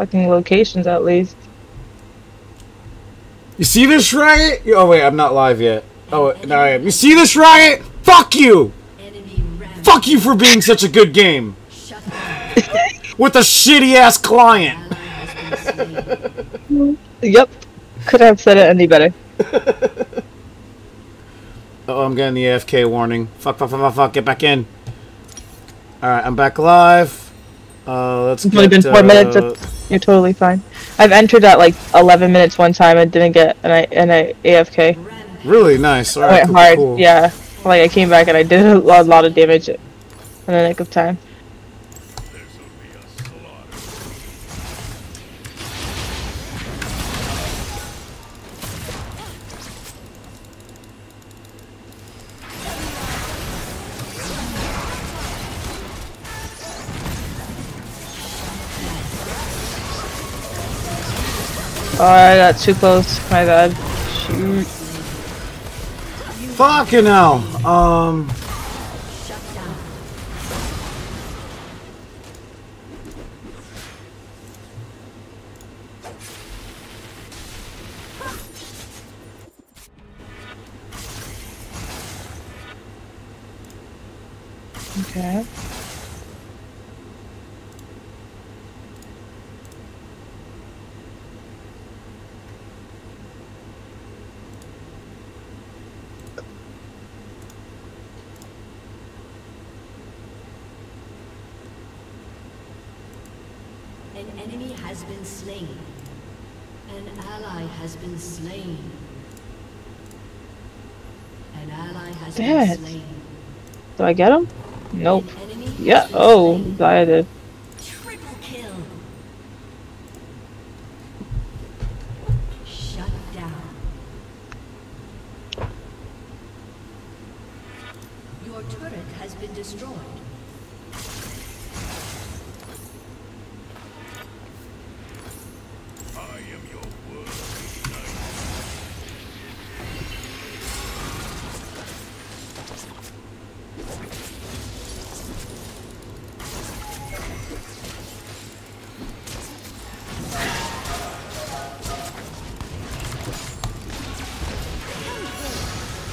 fucking locations at least. You see this riot? Oh wait, I'm not live yet. Oh, no, I am. You see this riot? Fuck you! Fuck you for being such a good game. With a shitty ass client. Yep. Could have said it any better. Oh, I'm getting the AFK warning. Fuck, fuck, fuck, fuck, fuck. Get back in. Alright, I'm back live. Uh, let's It's only been four uh, minutes. You're totally fine. I've entered at like 11 minutes one time and didn't get an, I, an I, AFK. Really nice. I Alright, went cool, hard, cool. yeah. Like I came back and I did a lot, lot of damage in the nick of time. Oh, I got too close. My bad. Shoot. Fucking hell. Um. Okay. An enemy has been slain. An ally has been slain. An ally has Damn been it. slain. Do I get him? Nope. Yeah. Oh. I did.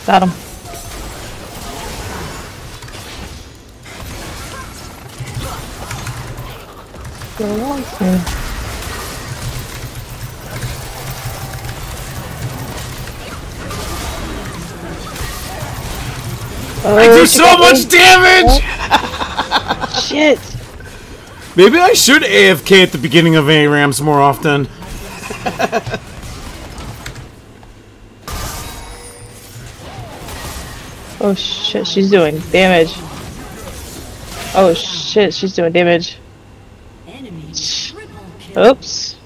Got him. Go along, yeah. I do so much damage! Shit. Maybe I should AFK at the beginning of ARAMs more often. Oh shit, she's doing damage. Oh shit, she's doing damage. Enemy triple kill. Oops.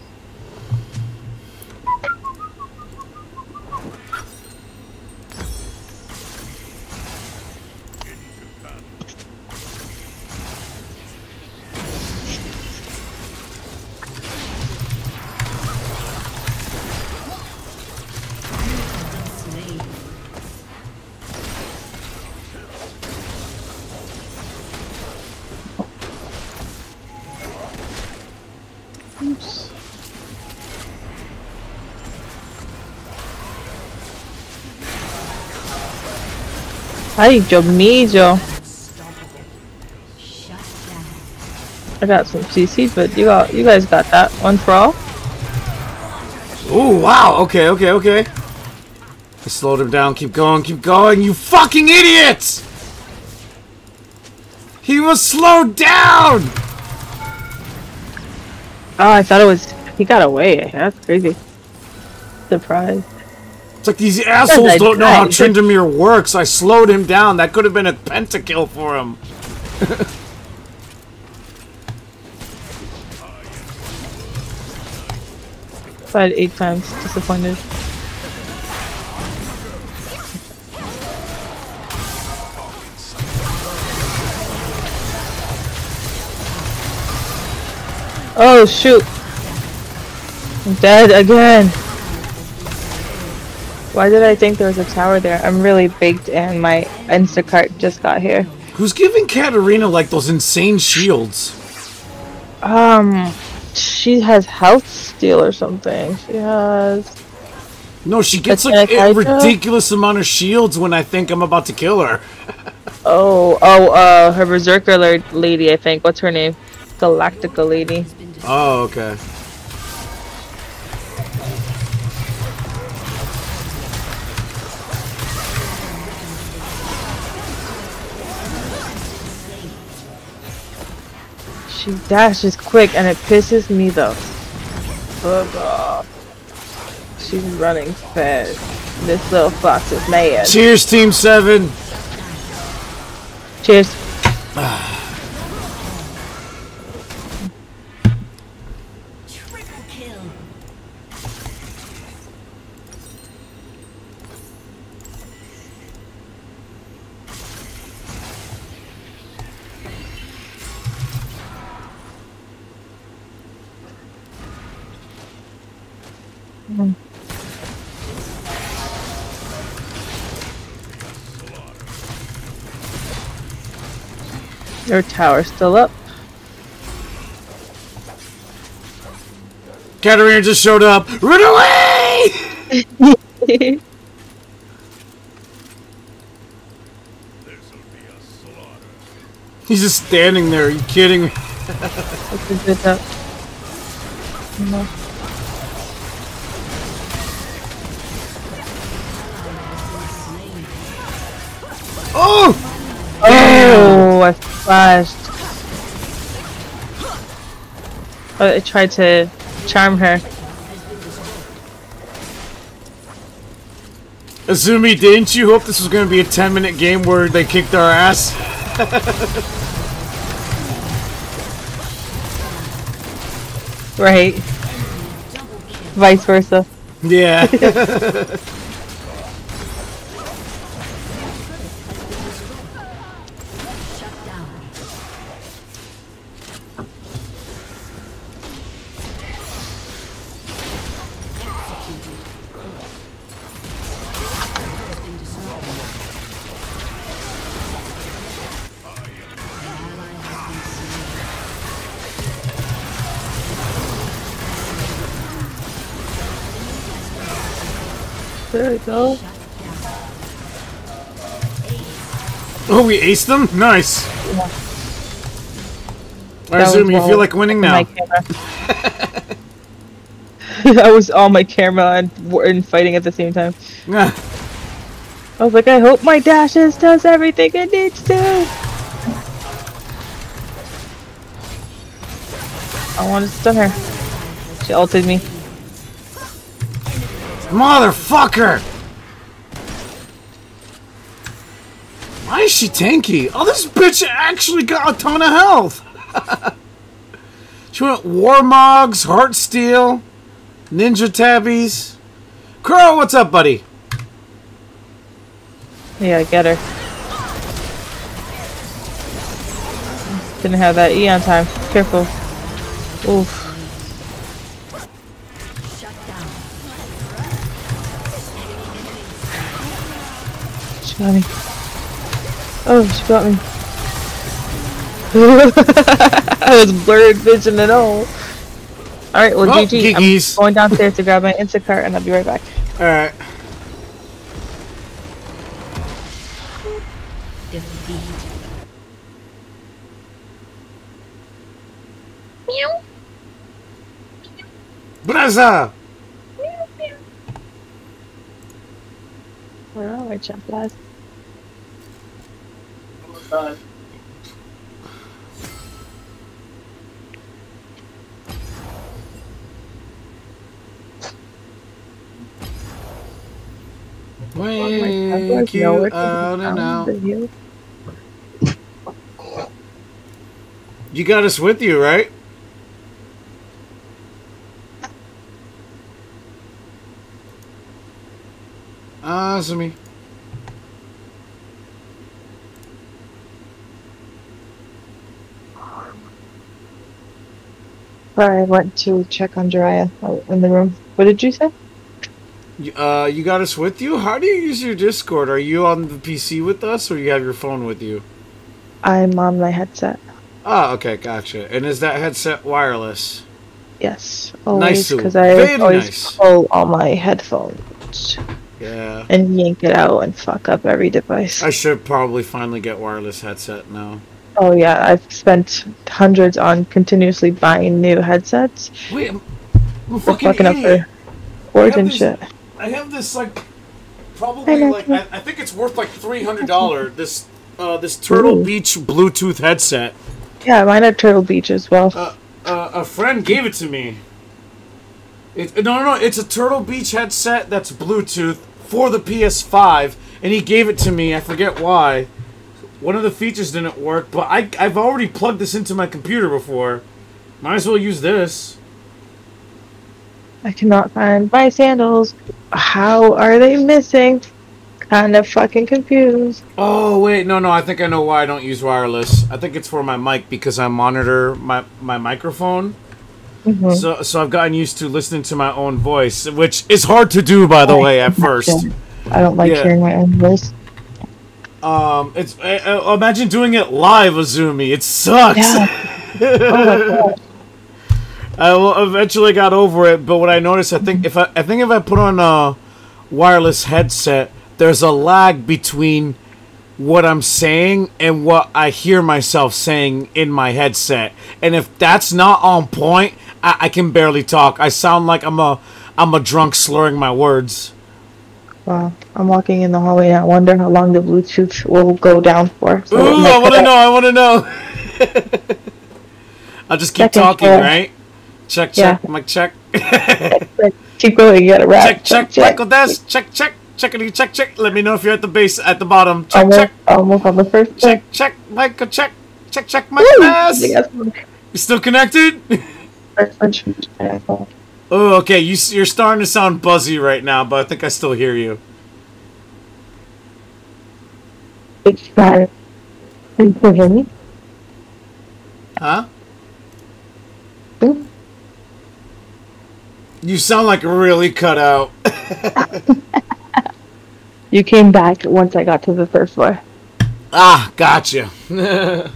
Ay, Dios mío. I got some CC, but you got you guys got that one for all. Ooh, wow. Okay, okay, okay. I slowed him down. Keep going, keep going. You fucking idiots! He was slowed down! Oh, I thought it was he got away. That's crazy. Surprise. It's like these assholes don't know how tried. Tryndamere works. I slowed him down. That could have been a pentakill for him. Tried eight times. Disappointed. Oh shoot! I'm dead again. Why did I think there was a tower there? I'm really baked and my Instacart just got here. Who's giving Katarina like those insane shields? Um, she has health steal or something. She has. No, she gets like a ridiculous amount of shields when I think I'm about to kill her. Oh, oh, uh, her berserker lady. I think. What's her name? Galactica lady. Oh, okay. She dashes quick, and it pisses me the fuck off. She's running fast. This little fox is mad. Cheers, Team Seven. Cheers. Ah. Your tower's still up. Katarina just showed up. Run away! He's just standing there. Are you kidding me? flashed. Oh, I tried to charm her. Azumi, didn't you hope this was going to be a 10 minute game where they kicked our ass? Right. Vice versa. Yeah. go. oh, we aced them? Nice. Yeah. Alright, That you feel like winning now? I was on my camera and, and fighting at the same time. Ah, I was like, I hope my dashes does everything it needs to. I want to stun her. She ulted me. Motherfucker! Why is she tanky? Oh, this bitch actually got a ton of health! she went Warmogs, Heartsteel, Ninja Tabbies. Crow, what's up, buddy? Yeah, I get her. Didn't have that E on time. Careful. Oof. Shut down. Oh, she got me. I was blurred vision and all. Alright, well, Oh, GG. GG's. I'm going downstairs to grab my Instacart and I'll be right back. Alright. Defeat. Braza! Where are my champlas? Wake you out and out. You got us with you, right? Ah, Azumi. Sorry, I went to check on Jiraiya oh, in the room. What did you say? You- Uh, you got us with you? How do you use your Discord? Are you on the PC with us, or you have your phone with you? I'm on my headset. Ah, okay, gotcha. And is that headset wireless? Yes, always because I Very always nice. pull all my headphones Yeah. and yank it out and fuck up every device. I should probably finally get wireless headset now. Oh yeah, I've spent hundreds on continuously buying new headsets, Wait, I'm, I'm fucking, fucking up for cords I and have shit. I have this like probably know. like I, I think it's worth like three hundred dollar. This uh this Turtle Ooh. Beach Bluetooth headset. Yeah, mine are Turtle Beach as well. Uh, uh, a friend gave it to me. It, no, no, no, it's a Turtle Beach headset that's Bluetooth for the PS5, and he gave it to me. I forget why. One of the features didn't work, but I, I've already plugged this into my computer before. Might as well use this. I cannot find my sandals. How are they missing? Kind of fucking confused. Oh wait, no, no. I think I know why I don't use wireless. I think it's for my mic because I monitor my my microphone. Mhm. So so I've gotten used to listening to my own voice, which is hard to do, by the way, at first. I don't like Yeah. hearing my own voice. Um, it's uh, uh, imagine doing it live, Azumi. It sucks. Yeah. oh. I will eventually got over it, but what I noticed, I think if I, I think if I put on a wireless headset, there's a lag between what I'm saying and what I hear myself saying in my headset, and if that's not on point, I, I can barely talk. I sound like I'm a I'm a drunk slurring my words. Wow. I'm walking in the hallway and I wonder how long the Bluetooth will go down for. So Ooh, I want to know. I want to know. I'll just keep Second talking, right? Check, check, Yeah. mic check. Keep going, you gotta wrap. check, check, Michael Des. Check, check, checkity, check, check. Let me know if you're at the base, at the bottom. Check, Almost, check, almost on the first check, check, Michael, check, check, check, Michael Woo! Des. You still connected? Oh, okay. you, you're starting to sound buzzy right now, but I think I still hear you. It's fine. Can you hear me? Huh? You sound like really cut out. You came back once I got to the first floor. ah, gotcha.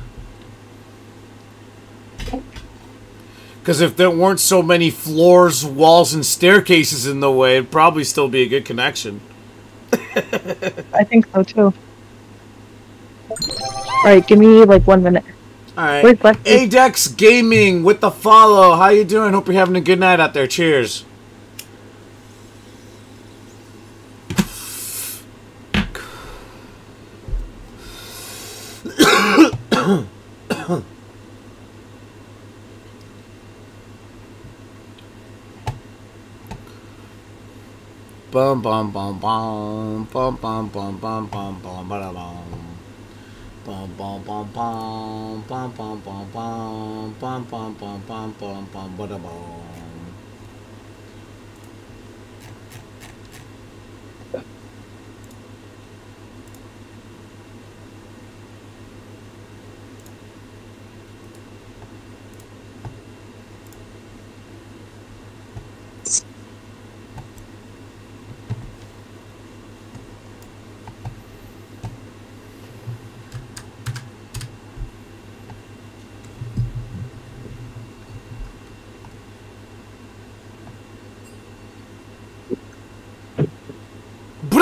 Because if there weren't so many floors, walls, and staircases in the way, it'd probably still be a good connection. I think so too. Alright, give me like one minute. Alright. Adex Gaming with the follow. How you doing? Hope you're having a good night out there. Cheers. Bum bum bum bum bum bum bum bum bum bum bada bum. Bum bum bum bum bum bum bum bum bum bum bum bum bum bum bada bum.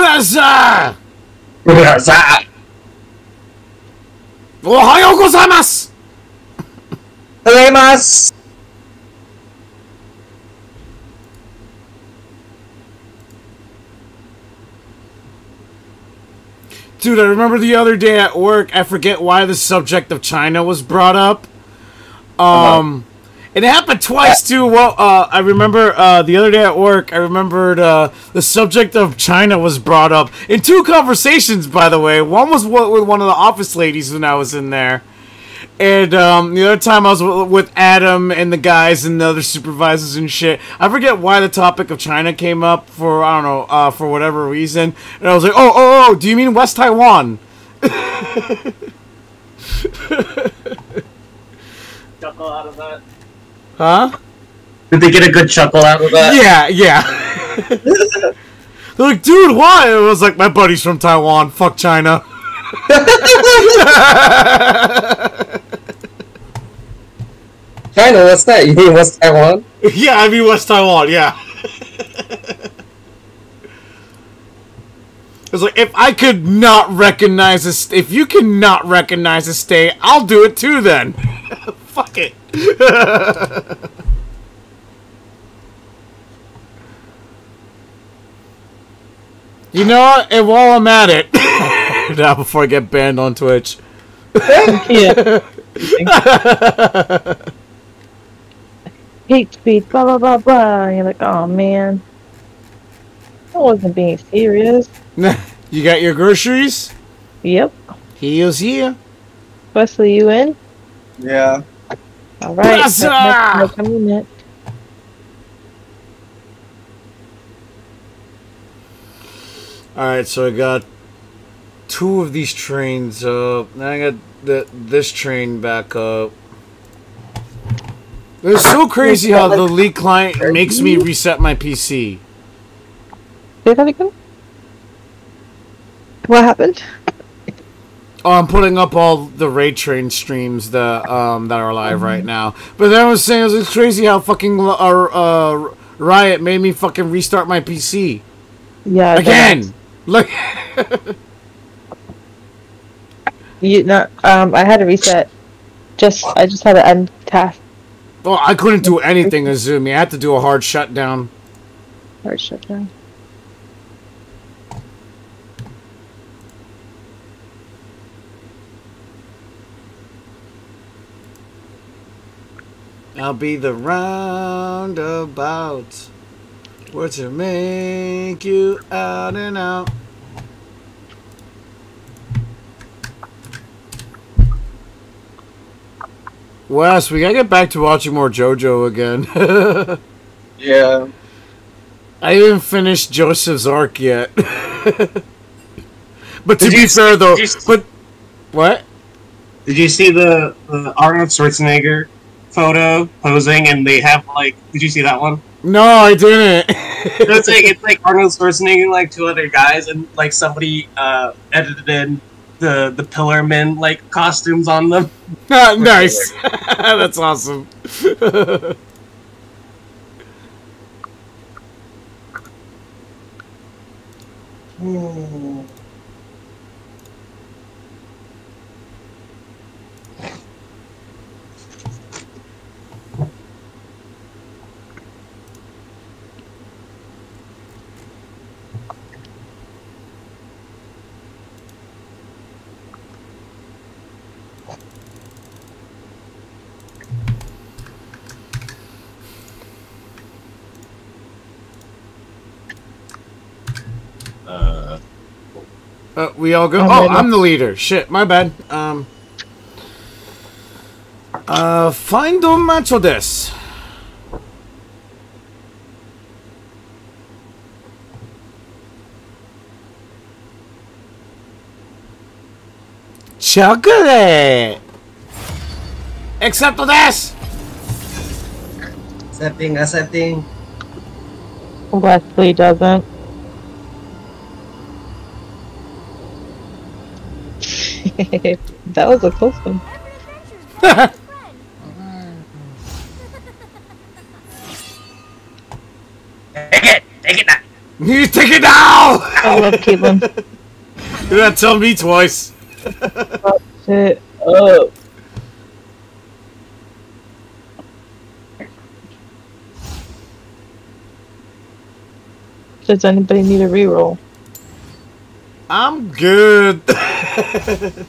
Uraza! Uraza! Ohayou gozaimasu! Dude, I remember the other day at work, I forget why the subject of China was brought up. Uh-huh. Um... Uh -huh it happened twice too. Well, uh, I remember uh, the other day at work, I remembered uh, the subject of China was brought up in two conversations, by the way. One was with one of the office ladies when I was in there. And um, the other time I was with Adam and the guys and the other supervisors and shit. I forget why the topic of China came up for I don't know uh, for whatever reason. And I was like, oh oh oh, do you mean West Taiwan? Chuckle out of that. Huh? Did they get a good chuckle out of that? Yeah yeah. They're like, dude, why? It was like my buddy's from Taiwan. Fuck China. China, what's that? You mean West Taiwan? yeah, I mean West Taiwan. Yeah. It's like if I could not recognize a st- if you cannot recognize a state, I'll do it too. Then, fuck it. you know what? And while I'm at it, now before I get banned on Twitch, yeah. Hate speech, blah blah blah blah. And you're like, oh man. I wasn't being serious. you got your groceries? Yep. He Heels here. Wesley, you in? Yeah. Alright. Huzzah! No comment. Alright, so I got two of these trains up. Then I got the, this train back up. It's so crazy how the League client makes me reset my PC. Say that again? What happened? Oh, I'm putting up all the raid train streams that um that are live right now. But then I was saying it's crazy how fucking uh, uh Riot made me fucking restart my PC Yeah. again. look. You no, um, I had to reset. Just I just had to end task. Well, I couldn't do anything as Zoom. I had to do a hard shutdown. Hard shutdown. I'll be the roundabout. Where to make you out and out. Wes, we gotta get back to watching more JoJo again. Yeah. I haven't finished Joseph's arc yet. but to Did be you- fair, though, you- but what? Did you see the, the Arnold Schwarzenegger photo posing, and they have like? Did you see that one? No, I didn't. it's like it's like Arnold Schwarzenegger, like two other guys, and like somebody uh, edited in the the Pillar Men like costumes on them. Ah, nice. That's awesome. Uh, Uh, we all go. I'm Oh, ready. I'm the leader. Shit, my bad. Um. Uh, find a macho des. Chocolate. Excepto des. Accepting, accepting. Wesley doesn't. that was a close one. take it, take it now. You take it now. I love Caitlyn. You gotta tell me twice. Shit up. Does anybody need a reroll? I'm good.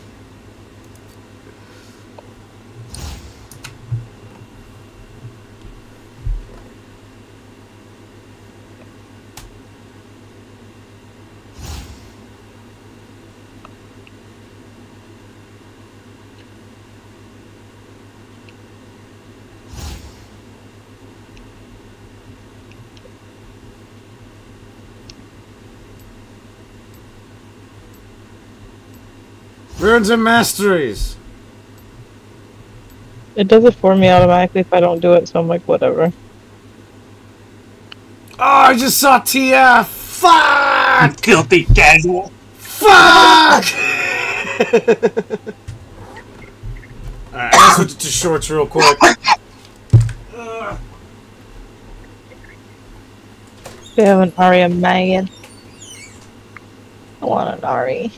Runes and masteries. It does it for me automatically if I don't do it, so I'm like, whatever. Oh, I just saw TF! Fuck! Guilty casual. Fuck! Alright, I'll switch to shorts real quick. Uh. We have an Aria Megan. I want an Ahri.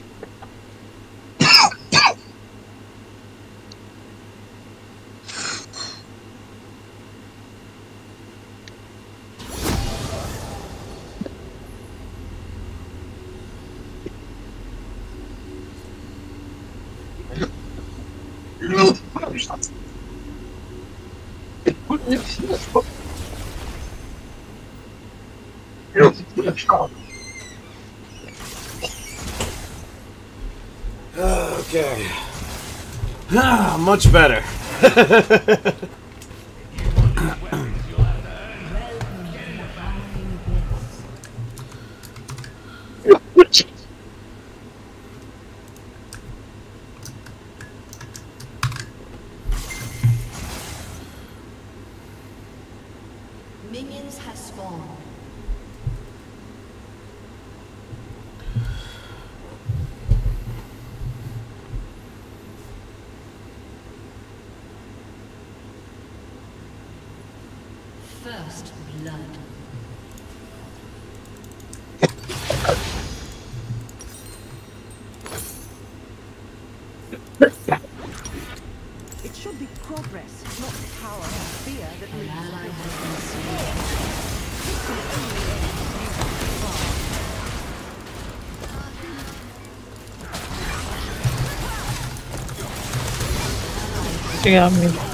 Okay. Ah, much better. Got me.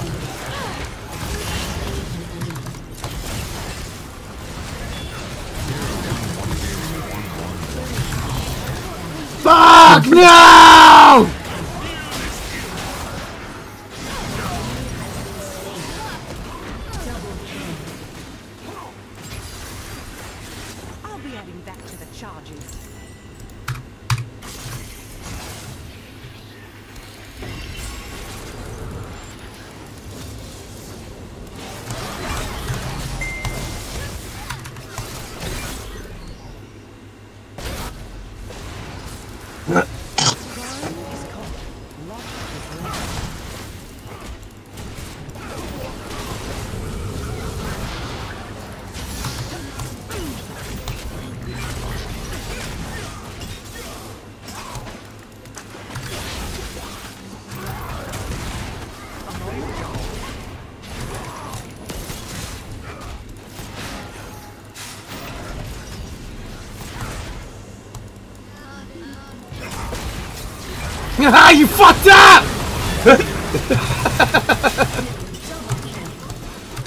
Ah, you fucked up!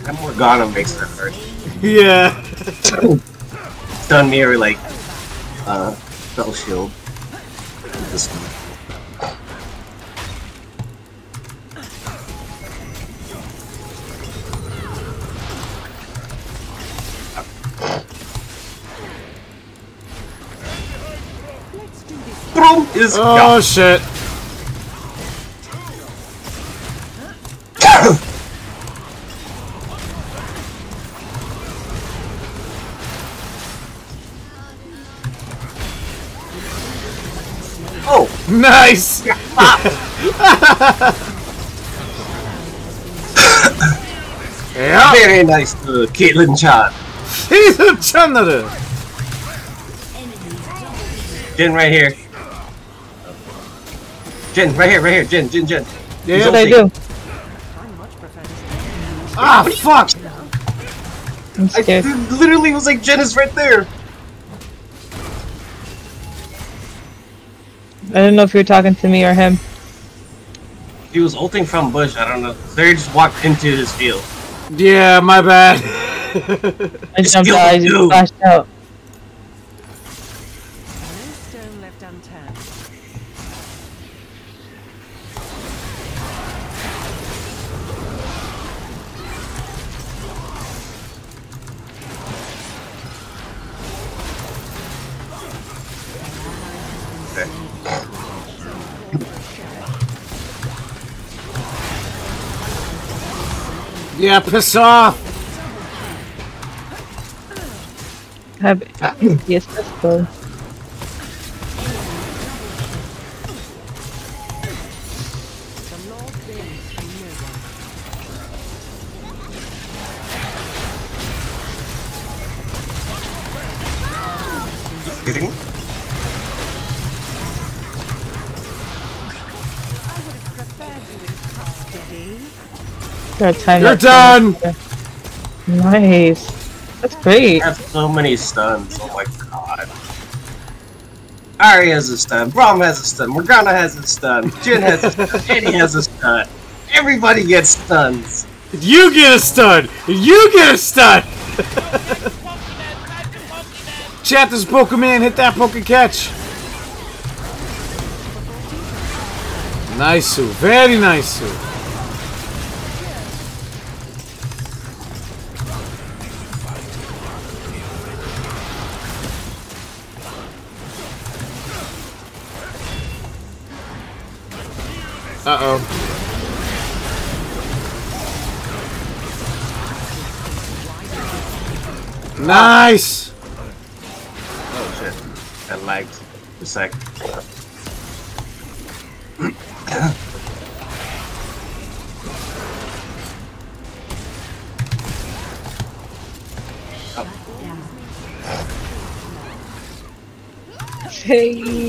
That Morgana makes that hurt. Yeah. Stun me or like uh spell shield. This one. Let's do this. Boom is Oh shit. Nice! ja, very nice to Caitlyn Chan. he's a channel. Jhin right here. Jhin, right here, right here. Jhin, Jhin, Jhin. Yeah. Do? I much prefer this. Ah, fuck! I literally was like, Jhin is right there. I don't know if you were talking to me or him. He was ulting from bush. I don't know. They just walked into his field. Yeah, my bad. I jumped Skill out. I just flashed out. Yeah, piss off. Have yes, that's custody. Gotta time You're that done! Nice. That's great. I have so many stuns. Oh my god. Ahri has a stun. Braum has a stun. Morgana has a stun. Jhin has a stun. Eddie has a stun. Everybody gets stuns. You get a stun. You get a stun. Chat this Pokemon, hit that Poke Catch! Nice, very nice. Nice! Oh shit. I lagged for a sec. Hey.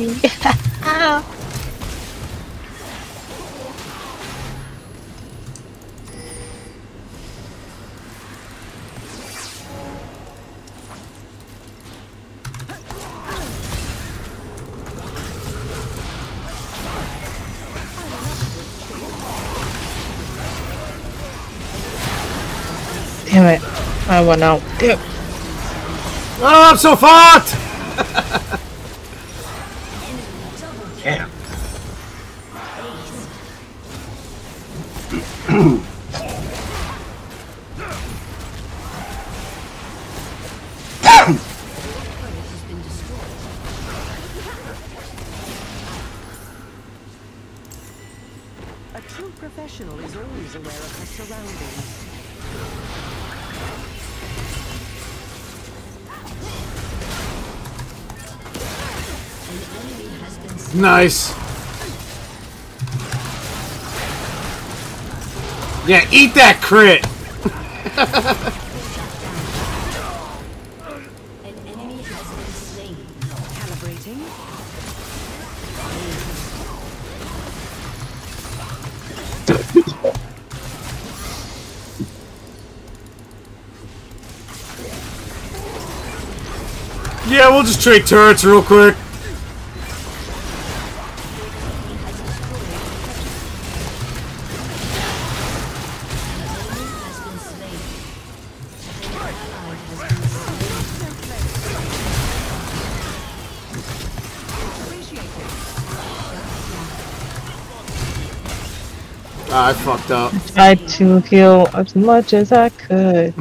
Went out. Damn. Oh, I'm so fucked! Nice. Yeah, eat that crit! Yeah, we'll just trade turrets real quick. Tried to heal as much as I could.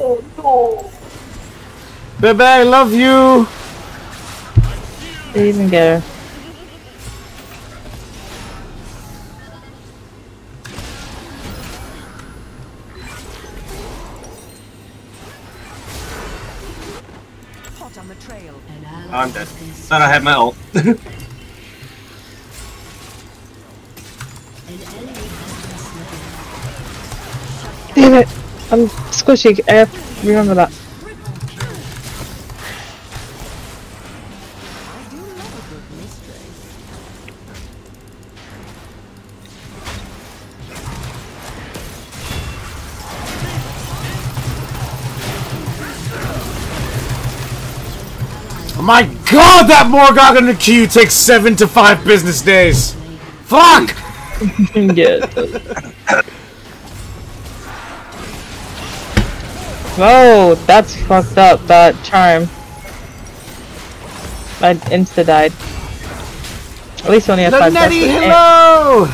oh no! Bebe, I love you! Didn't even get her. Hot on the trail. An ally I'm dead. has. Thought I had my ult. Damn it! I'm squishy. I have to remember that. I do love a good mystery. Oh my god, that Morgog in the queue takes seven to five business days! Fuck! yeah. Oh, that's fucked up. That charm. I insta died. At least only have five Lanetti, seconds. hello!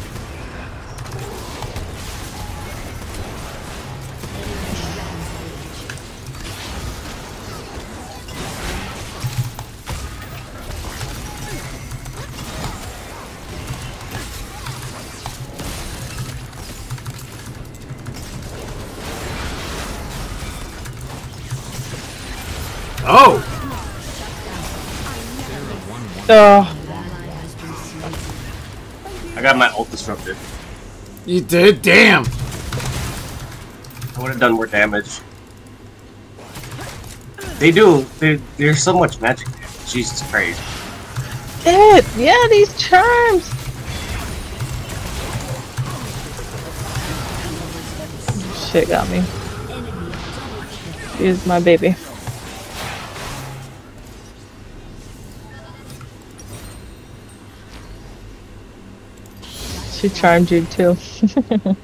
It Oh, I got my ult disrupted. You did? Damn! I would have done more damage. They do. They, there's so much magic there. Jesus Christ. It, yeah, these charms. Shit got me. Here's my baby. She charmed you too.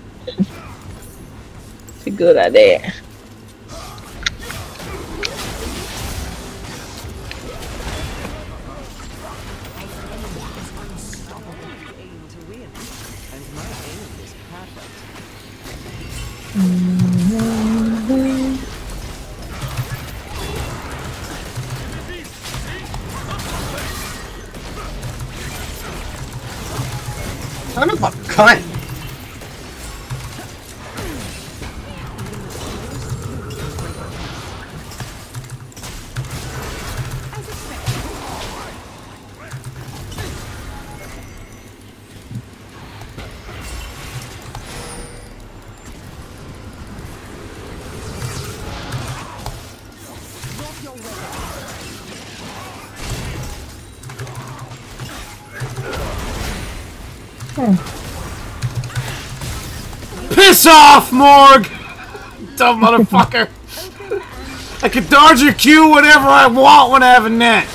she good at it. Son off, Morg! Dumb motherfucker! I can dodge your Q whenever I want when I have a net.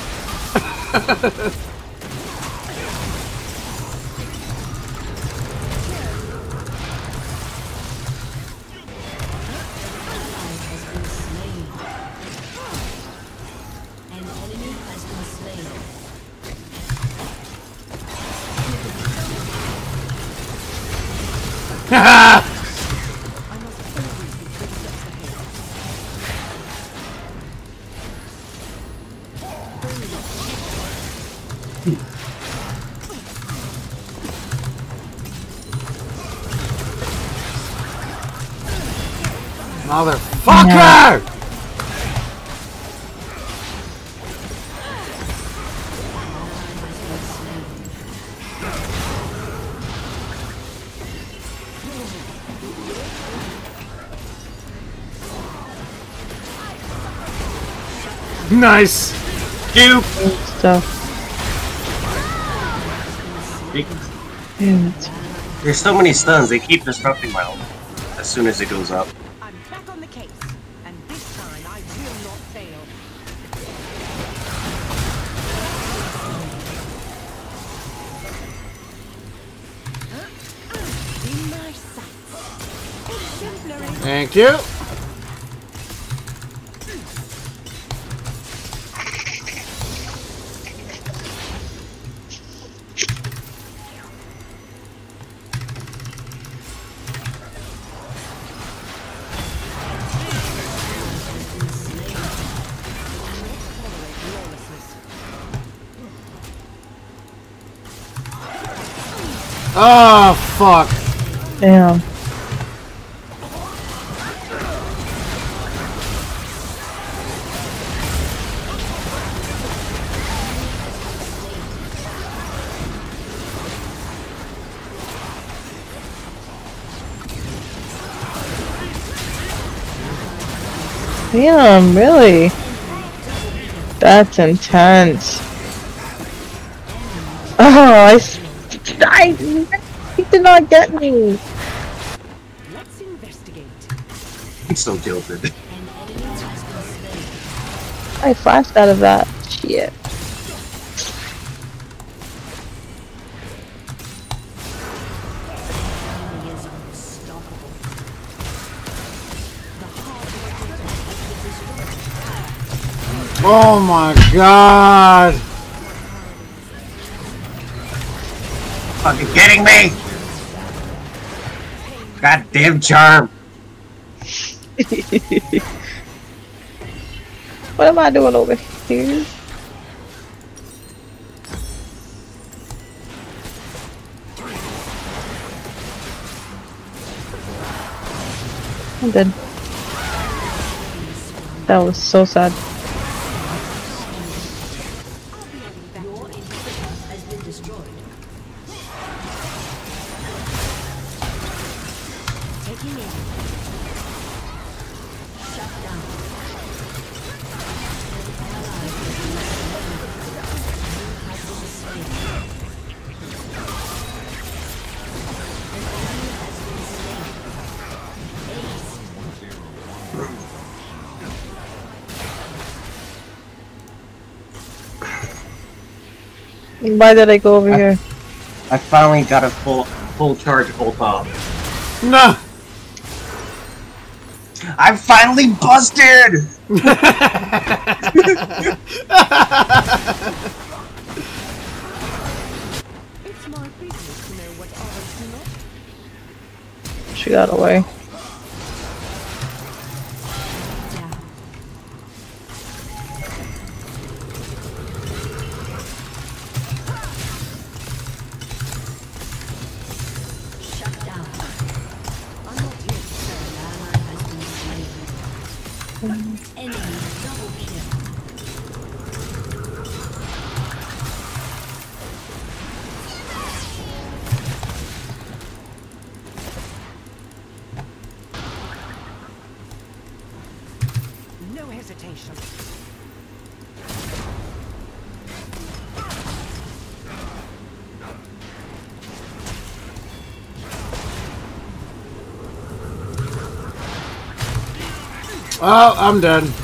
Motherfucker! Nice! You! Stuff. Damn it. There's so many stuns, they keep disrupting my ult as soon as it goes up. Exemplary. Damn, really? That's intense. Oh, I, s- I, he did not get me. Let's investigate. I'm so tilted. An enemy has been slain. I flashed out of that. Shit. Oh my god. Fucking kidding me! Goddamn charm! What am I doing over here? I'm dead. That was so sad. Why did I go over I, here? I finally got a full full charge full up. No. I'm finally busted! she got away. Oh, I'm done.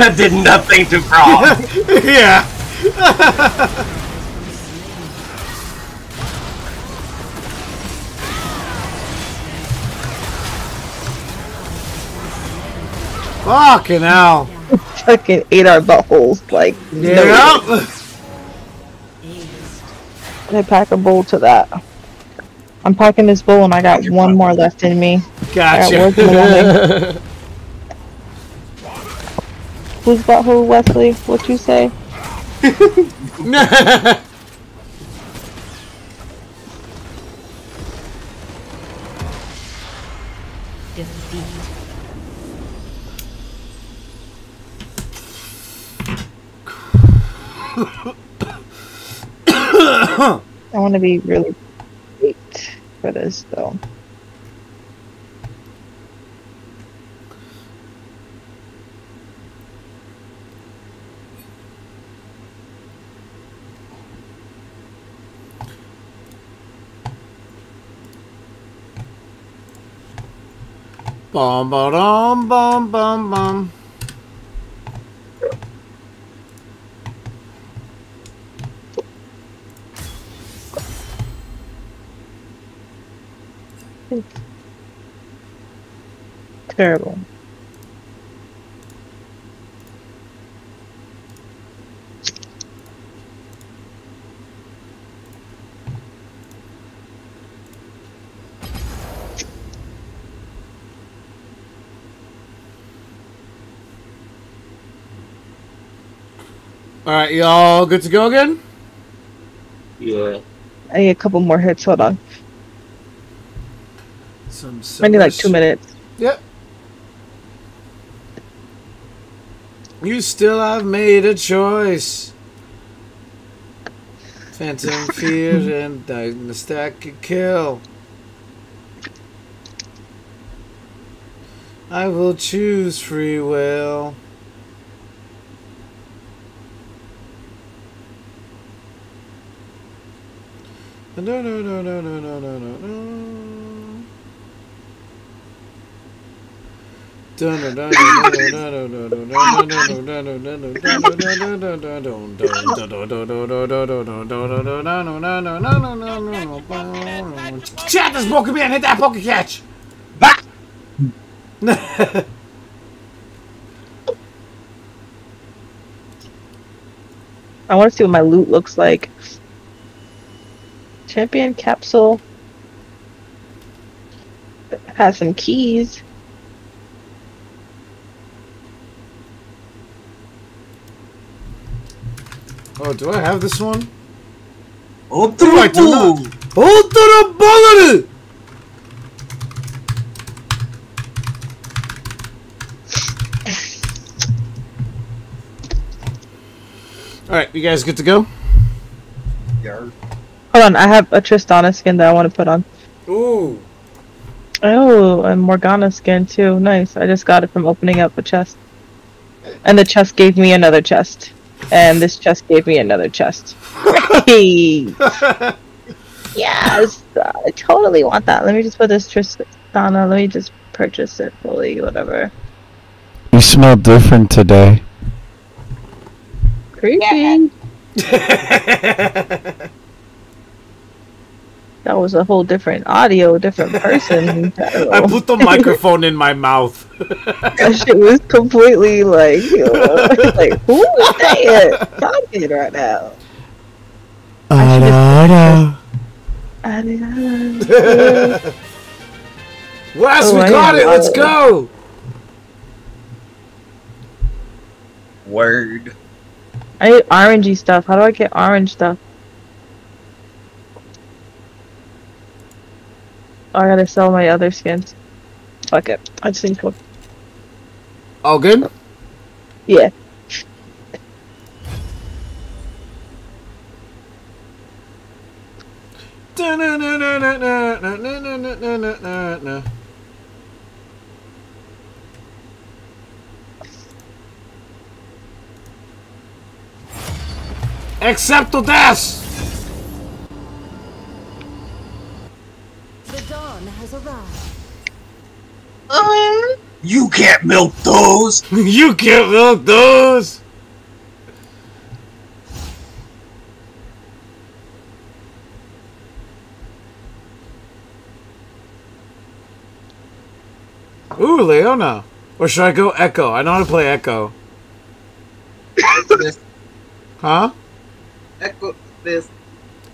That did nothing to Braum. yeah. Fucking hell. Fucking ate our buttholes. Like, no. Yeah. Can I pack a bowl to that? I'm packing this bowl and I got one more left in me. Gotcha. the butthole, Wesley? What you say? I want to be really great for this, though. Bum ba dum bum bum bum. Terrible. Alright, y'all good to go again? Yeah. I need a couple more hits. Hold on. Some I need like two minutes. Yep. You still have made a choice. Phantom fear and the stack could kill. I will choose free will. No, no, no, no, no, no, no, no, no. Chat this Pokemon, hit that Poke Catch! I want to see what my loot looks like. Champion capsule. Has some keys. Oh, do I have this one? Outro I do not. boom! Ultra Ballad! Alright, you guys good to go? Yarr. Hold on, I have a Tristana skin that I want to put on. Ooh. Oh, and Morgana skin too. Nice. I just got it from opening up a chest. And the chest gave me another chest. And this chest gave me another chest. Hey. yes! I totally want that. Let me just put this Tristana. Let me just purchase it fully, whatever. You smell different today. Creepy. That was a whole different audio, different person. I don't I know. put the microphone in my mouth. that shit was completely like, uh, like who is that talking right now? I Wes, Oh, we got it! Let's go! Word. I need orangey stuff. How do I get orange stuff? I gotta sell my other skins. Fuck it. I just need think, All good? yeah. Excepto das! The dawn has arrived. Uh-huh. You can't milk those! you can't milk those! Ooh, Leona. Or should I go Ekko? I know how to play Ekko. Huh? echo, this.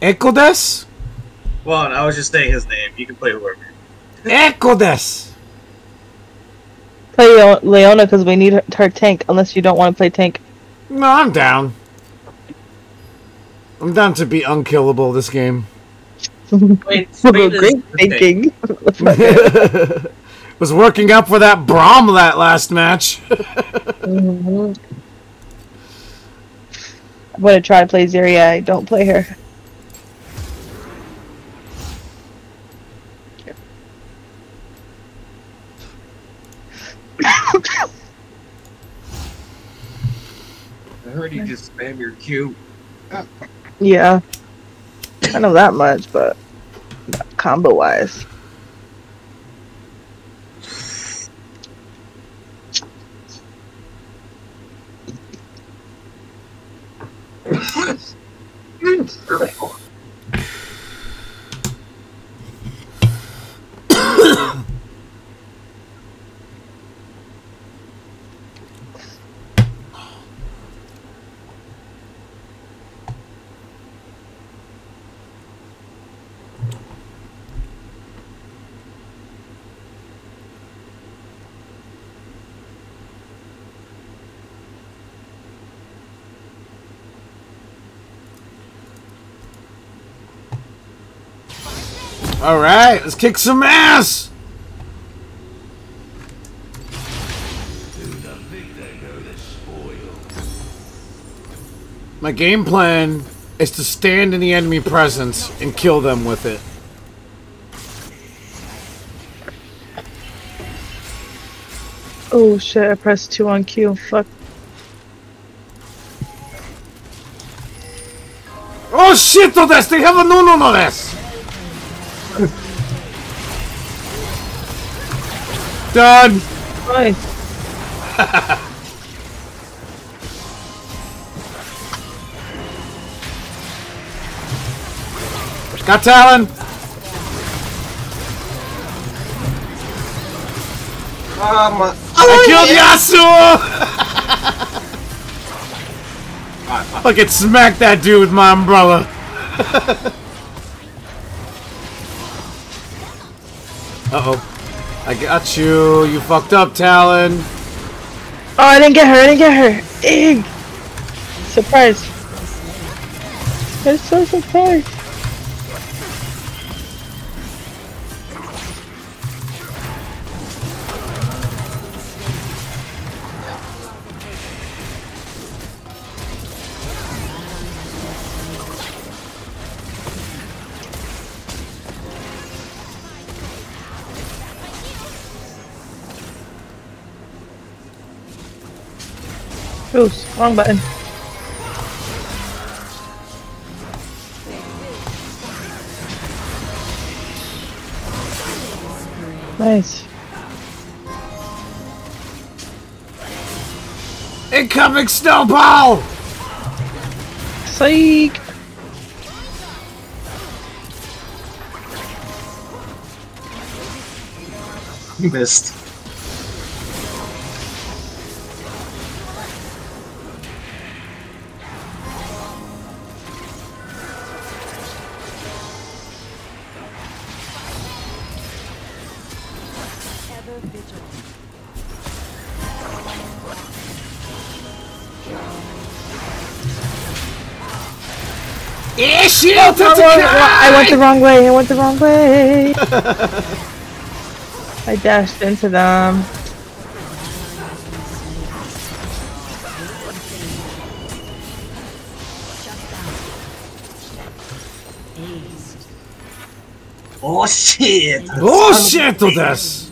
Echo des? Well, I was just saying his name. You can play whoever. Echo des! Play Leo- Leona because we need her, her tank. Unless you don't want to play tank. No, I'm down. I'm down to be unkillable this game. Wait, Great thinking. Was working up for that Braum that last match. Mhm. I'm gonna try to play Ziria. I don't play her. I heard you just spam your Q. Yeah. I know that much, but combo wise. Alright, let's kick some ass! My game plan is to stand in the enemy presence and kill them with it. Oh shit! I pressed two on Q. Fuck. Oh shit, Todes! They have a no no no this! Done! Nice. Got Talon! Oh my. I killed oh, Yasuo! Fucking smack that dude with my umbrella. Uh-oh. I got you. You fucked up, Talon. Oh, I didn't get her. I didn't get her. Egg. Surprise. I'm so surprised. Oops, wrong button. Nice. Incoming snowball! Psych! Missed. Yeah, shield I went the wrong way. I went the wrong way. I dashed into them. Oh shit! Oh, shit, this!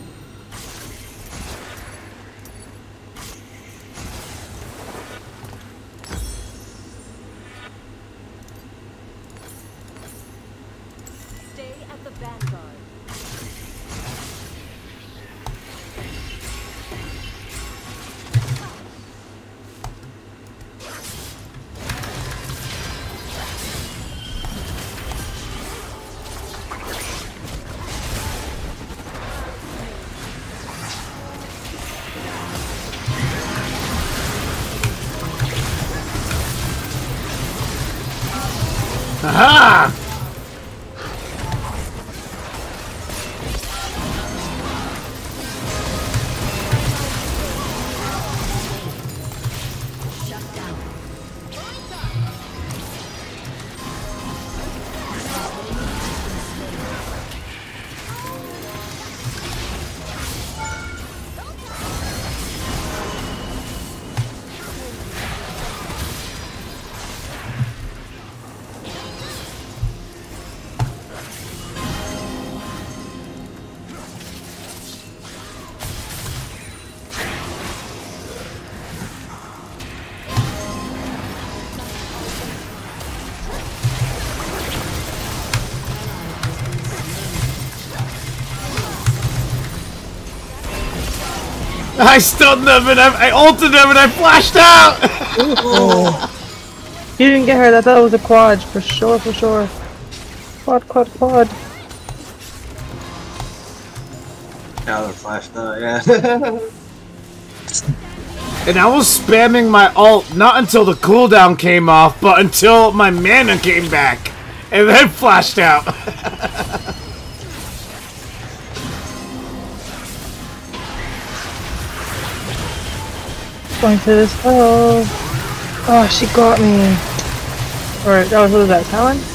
I stunned them and I, I ulted them and I flashed out! You didn't get her. That that was a quad for sure, for sure. Quad, quad, quad. Now they're flashed out, yeah. and I was spamming my ult not until the cooldown came off, but until my mana came back. And then flashed out. Going to this hole. Oh, she got me. Or that was what was that? Talon?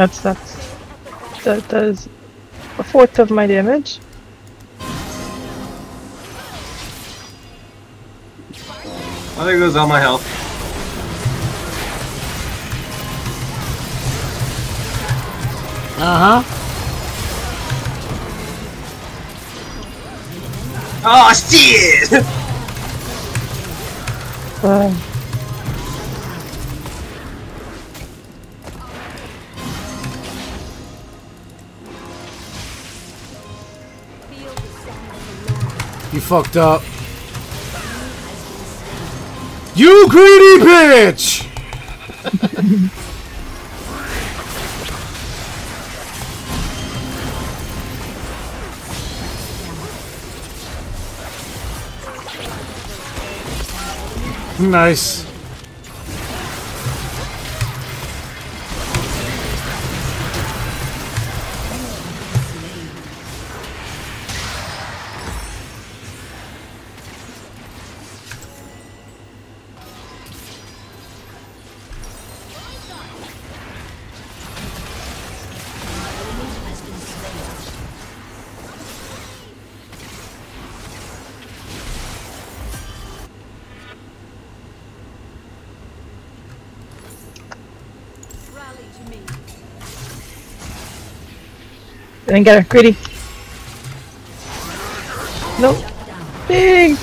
That's that's that does a fourth of my damage. Oh, there goes all my health. Uh huh. Oh shit! Uh, fucked up. You greedy bitch! nice. Didn't get her. Greedy. Nope. Dang.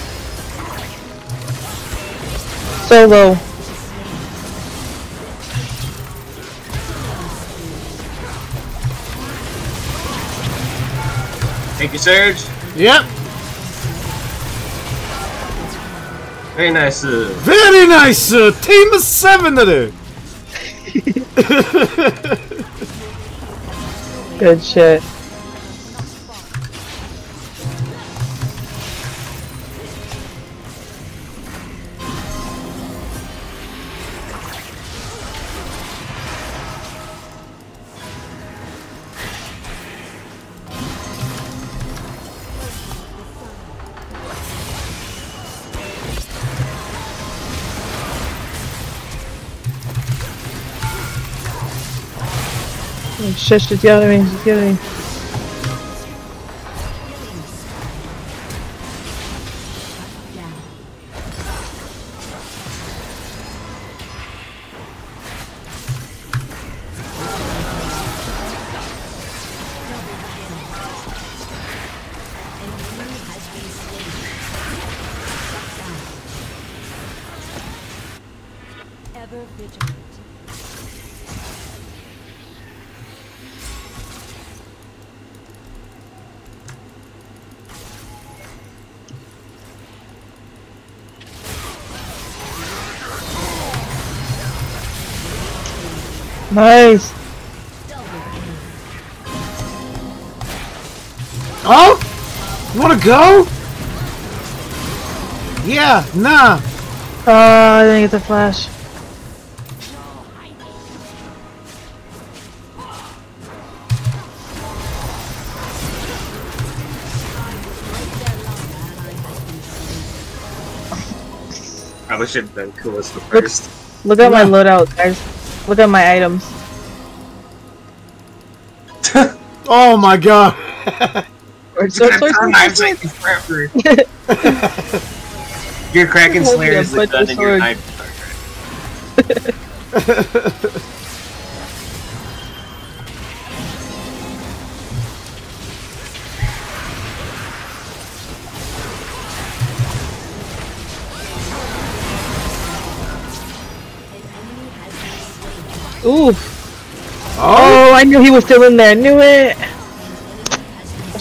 Solo. Thank you, Surge. Yep. Very nice. Uh, Very nice. Uh, team of seven today. Good shit. Shit, she's yelling at me, she's yelling me. Wanna go? Yeah, nah. Oh, I didn't get the flash. probably should have been coolest the first. Look at my loadout, guys. Look at my items. Oh my god. Knives sword. forever. Your Kraken Slayer is up, the gun the and your knife. Oof. Oh, Oh, I knew he was still in there. Knew it.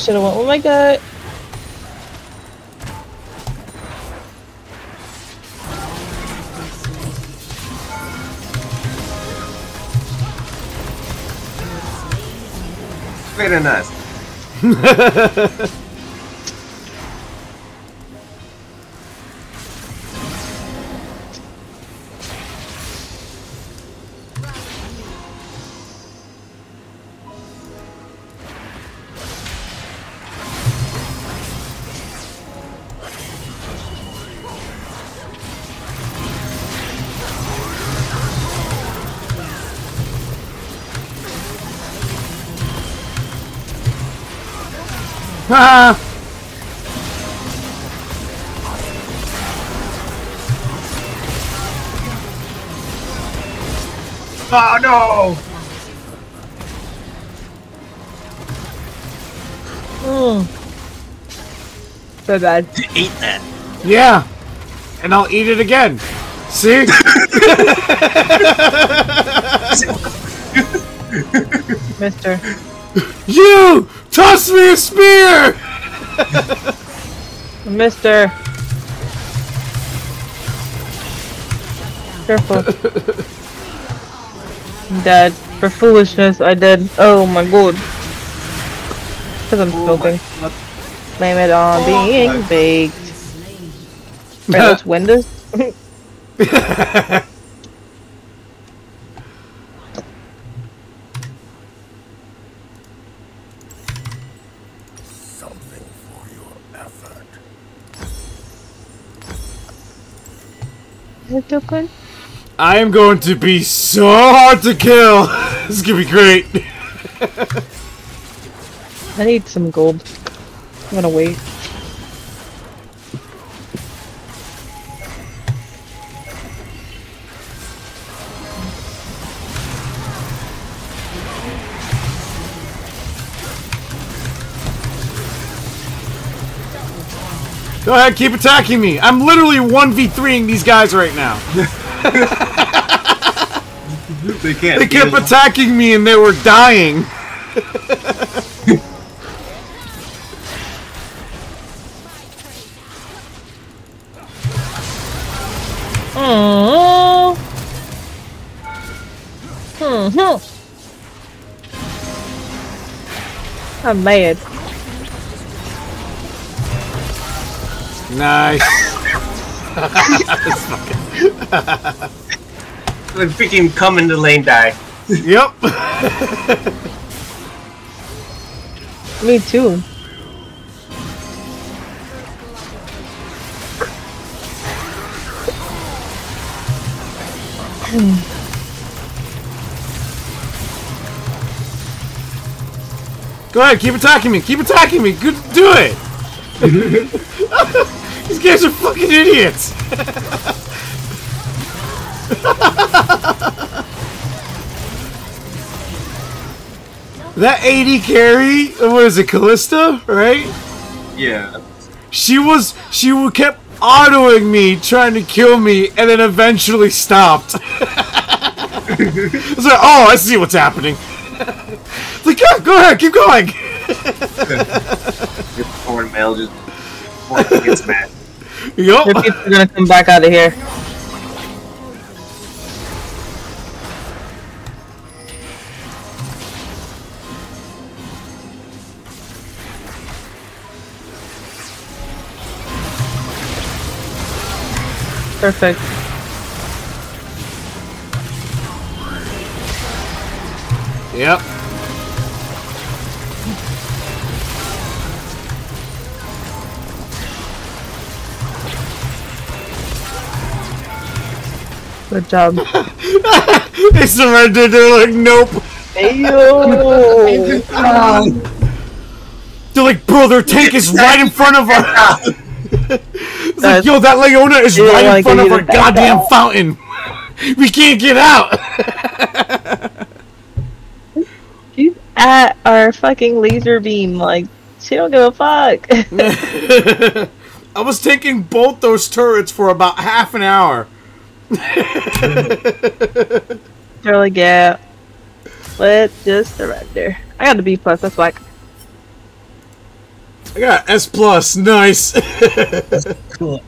I should have went. Oh my god. Very nice. Ah! Oh no! Mm. So bad. Eat that. Yeah! And I'll eat it again. See? Mister. you! Toss me a spear! Mister. Careful. I'm dead. For foolishness, I did. Oh my god. Because I'm smoking. Blame it on being baked. Wait, that's Windows? Is it open? I am going to be so hard to kill. this is gonna be great. I need some gold. I'm gonna wait. Go ahead, keep attacking me. I'm literally 1v3ing these guys right now. They can't. They kept deal. attacking me and they were dying. Oh. Hmm. I'm mad. Nice. Like freaking come in the lane die. yep. Me too. Go ahead, keep attacking me. Keep attacking me. Good, do it. These guys are fucking idiots. that 80 carry, what is it, Kalista, right? Yeah. She was, she kept autoing me, trying to kill me, and then eventually stopped. I was like, oh, I see what's happening. Like, yeah, go ahead, keep going. Your foreign male just working against mad. Yup. Your people are gonna come back out of here. Perfect. Yep. Good job. They surrendered. They're like, nope. Ayo! They're like, bro, their tank is right in front of our. it's like, yo, that Leona is right in front of our goddamn out. fountain. We can't get out. She's at our fucking laser beam. Like, she don't give a fuck. I was taking both those turrets for about half an hour. They're like, yeah. Let's just surrender. I got a B plus. That's whack. I got S plus. Nice. Cool.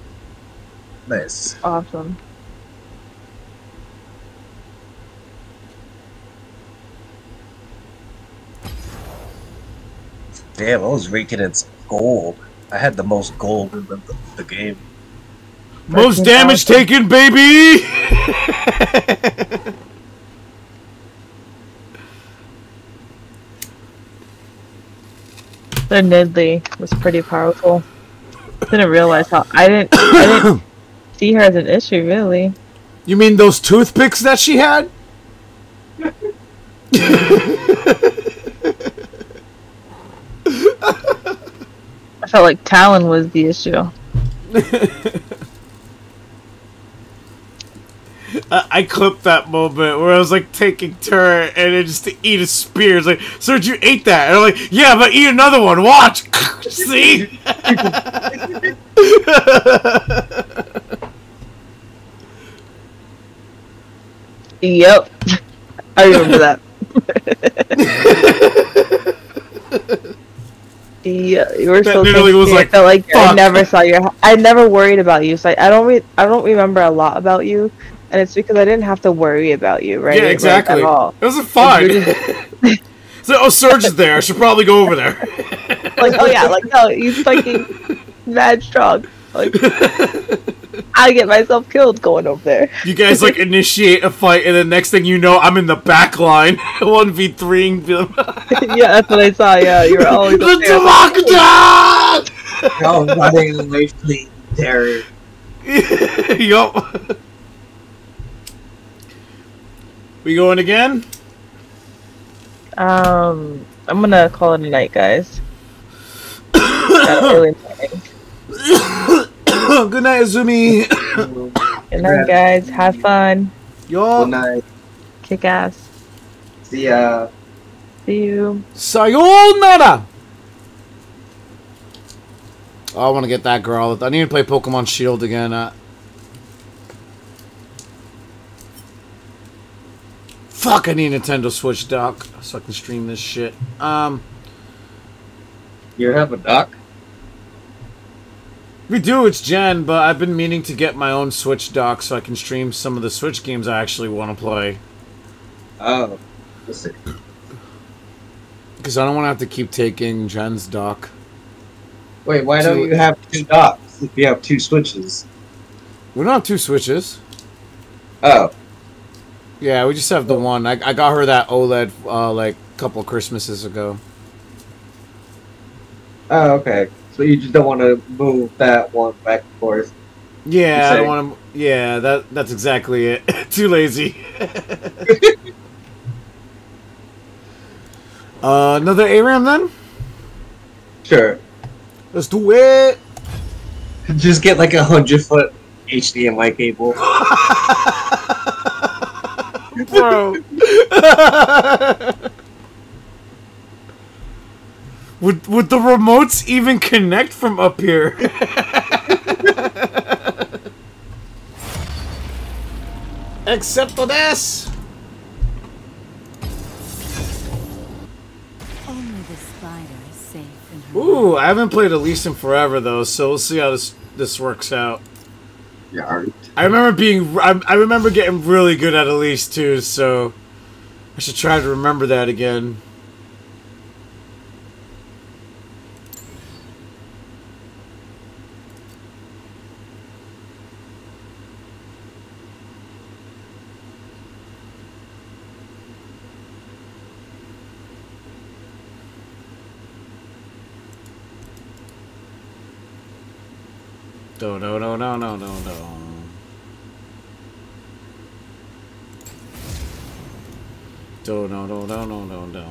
Nice. Awesome. Damn, I was raking in gold. I had the most gold in the, the game. Most damage taken, baby. The Nidalee was pretty powerful. Didn't realize how I didn't. I didn't see her as an issue really. You mean those toothpicks that she had? I felt like Talon was the issue. I, clipped that moment where I was like taking turret and then just to eat a spear. It's like, Serge, you ate that. And I'm like, yeah, but eat another one. Watch. See? Yep. I remember that. yeah, you were That so literally was like, I felt like I never saw your. I never worried about you, so I, I don't. Re- I don't remember a lot about you, and it's because I didn't have to worry about you, right? yeah, Like, exactly. at all. It was fine. So, oh, Serge is there. I should probably go over there. like, oh yeah, like no, he's fucking mad strong. Like, I get myself killed going over there. You guys like initiate a fight, and the next thing you know, I'm in the back line, one v three. yeah, that's what I saw. Yeah, you were always The up there. Democrat! Y'all running away fleeing terror. yup. We going again? Um, I'm gonna call it a night, guys. Got early morning. Good night, Azumi. Good night, guys. Have fun. Yo, Good night. Kick ass. See ya. See you. sayonara. Oh, I want to get that girl. I need to play Pokemon Shield again. Uh, fuck, I need a Nintendo Switch dock so I can stream this shit. Um, You have a dock? we do. It's Jen, but I've been meaning to get my own Switch dock so I can stream some of the Switch games I actually want to play. Oh. Because I don't want to have to keep taking Jen's dock. Wait, why don't you have two docks if you have two switches? We don't have two Switches. Oh. Yeah, we just have the one. I, I got her that OLED uh, like a couple Christmases ago. Oh, okay. So you just don't want to move that one back and forth. Yeah, I don't want to. Yeah, that that's exactly it. Too lazy. uh, another ARAM then? Sure. Let's do it. Just get like a hundred foot HDMI cable. Bro. would would the remotes even connect from up here? Except for this. Only the spider is safe. Ooh, I haven't played Elise in forever though, so we'll see how this this works out. Yeah. I remember being I, I remember getting really good at Elise too, so I should try to remember that again. no, no, no, no, no, no, no. No, no, no, no, no, no.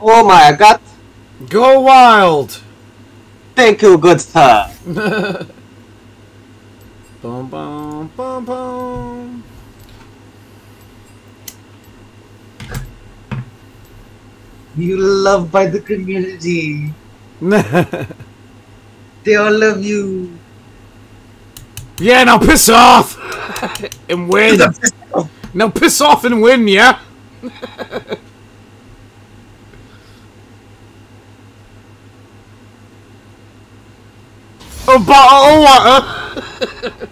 Oh my god! Go wild! Thank you, good sir! bum, bum, bum, bum. You loved by the community. They all love you. Yeah, now piss off and win. Now piss off and win, yeah. A bottle of water.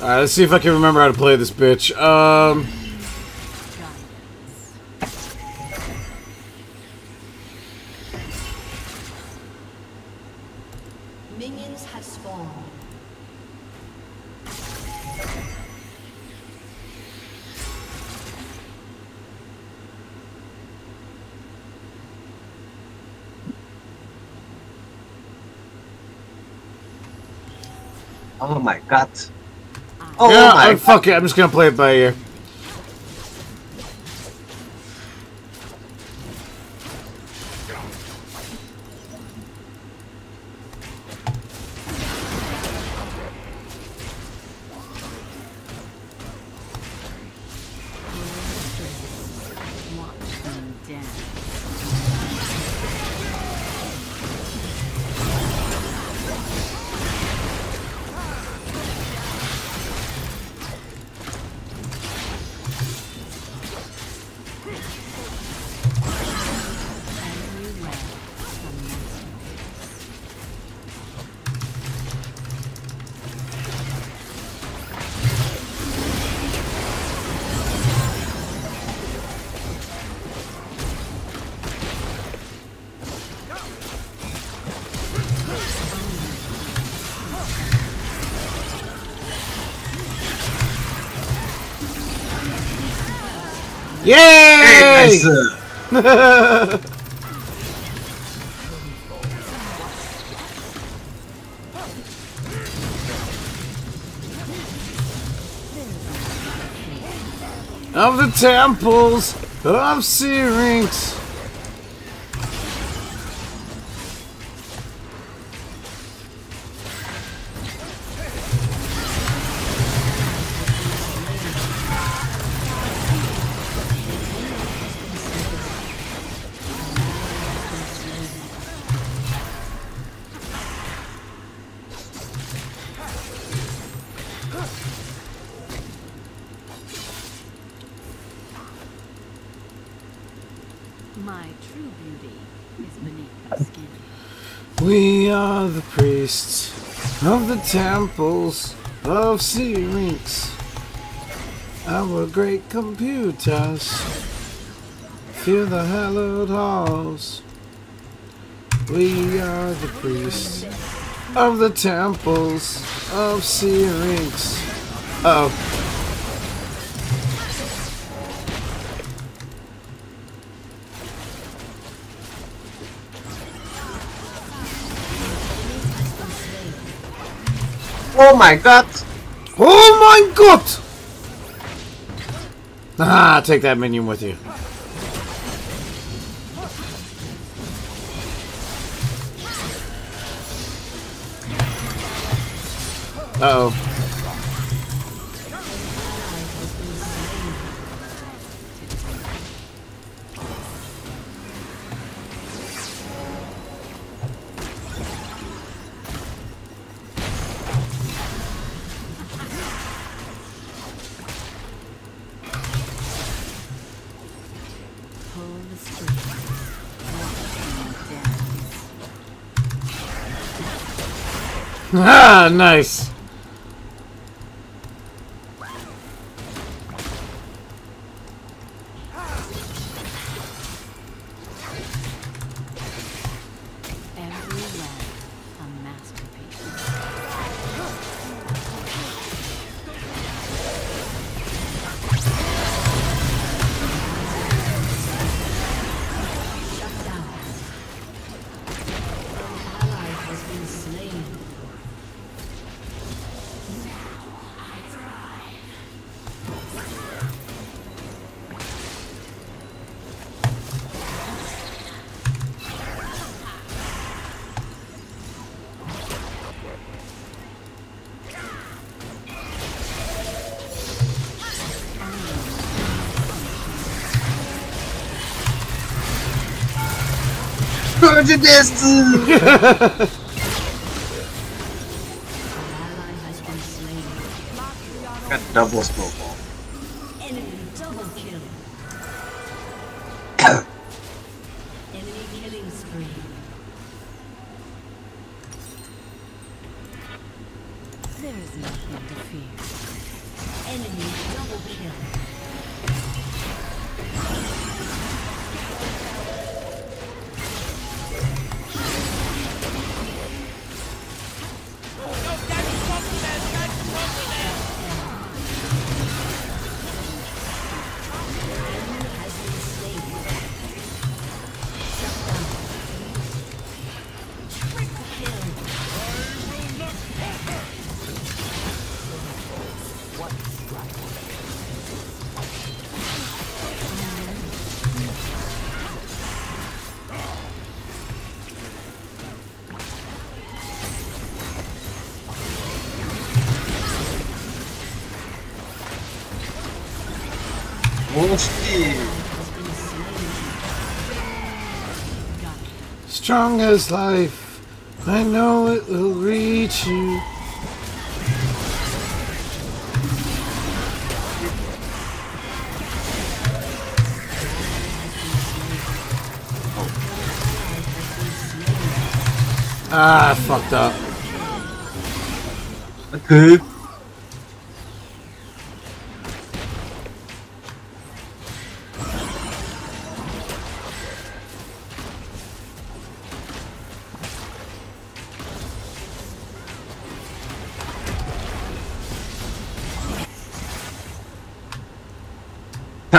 Alright, let's see if I can remember how to play this bitch. Um... Oh my god. Oh yeah, my fuck it. I'm just gonna play it by ear. Nice. of the temples of Syrinx. The temples of Syrinx. Our great computers fill the hallowed halls. We are the priests of the temples of Syrinx. Oh. Oh my god. Oh my god! Ah, take that minion with you. Uh oh. Nice. Slain. Got double snowball. As life. I know it will reach you. Ah, I fucked up. Okay.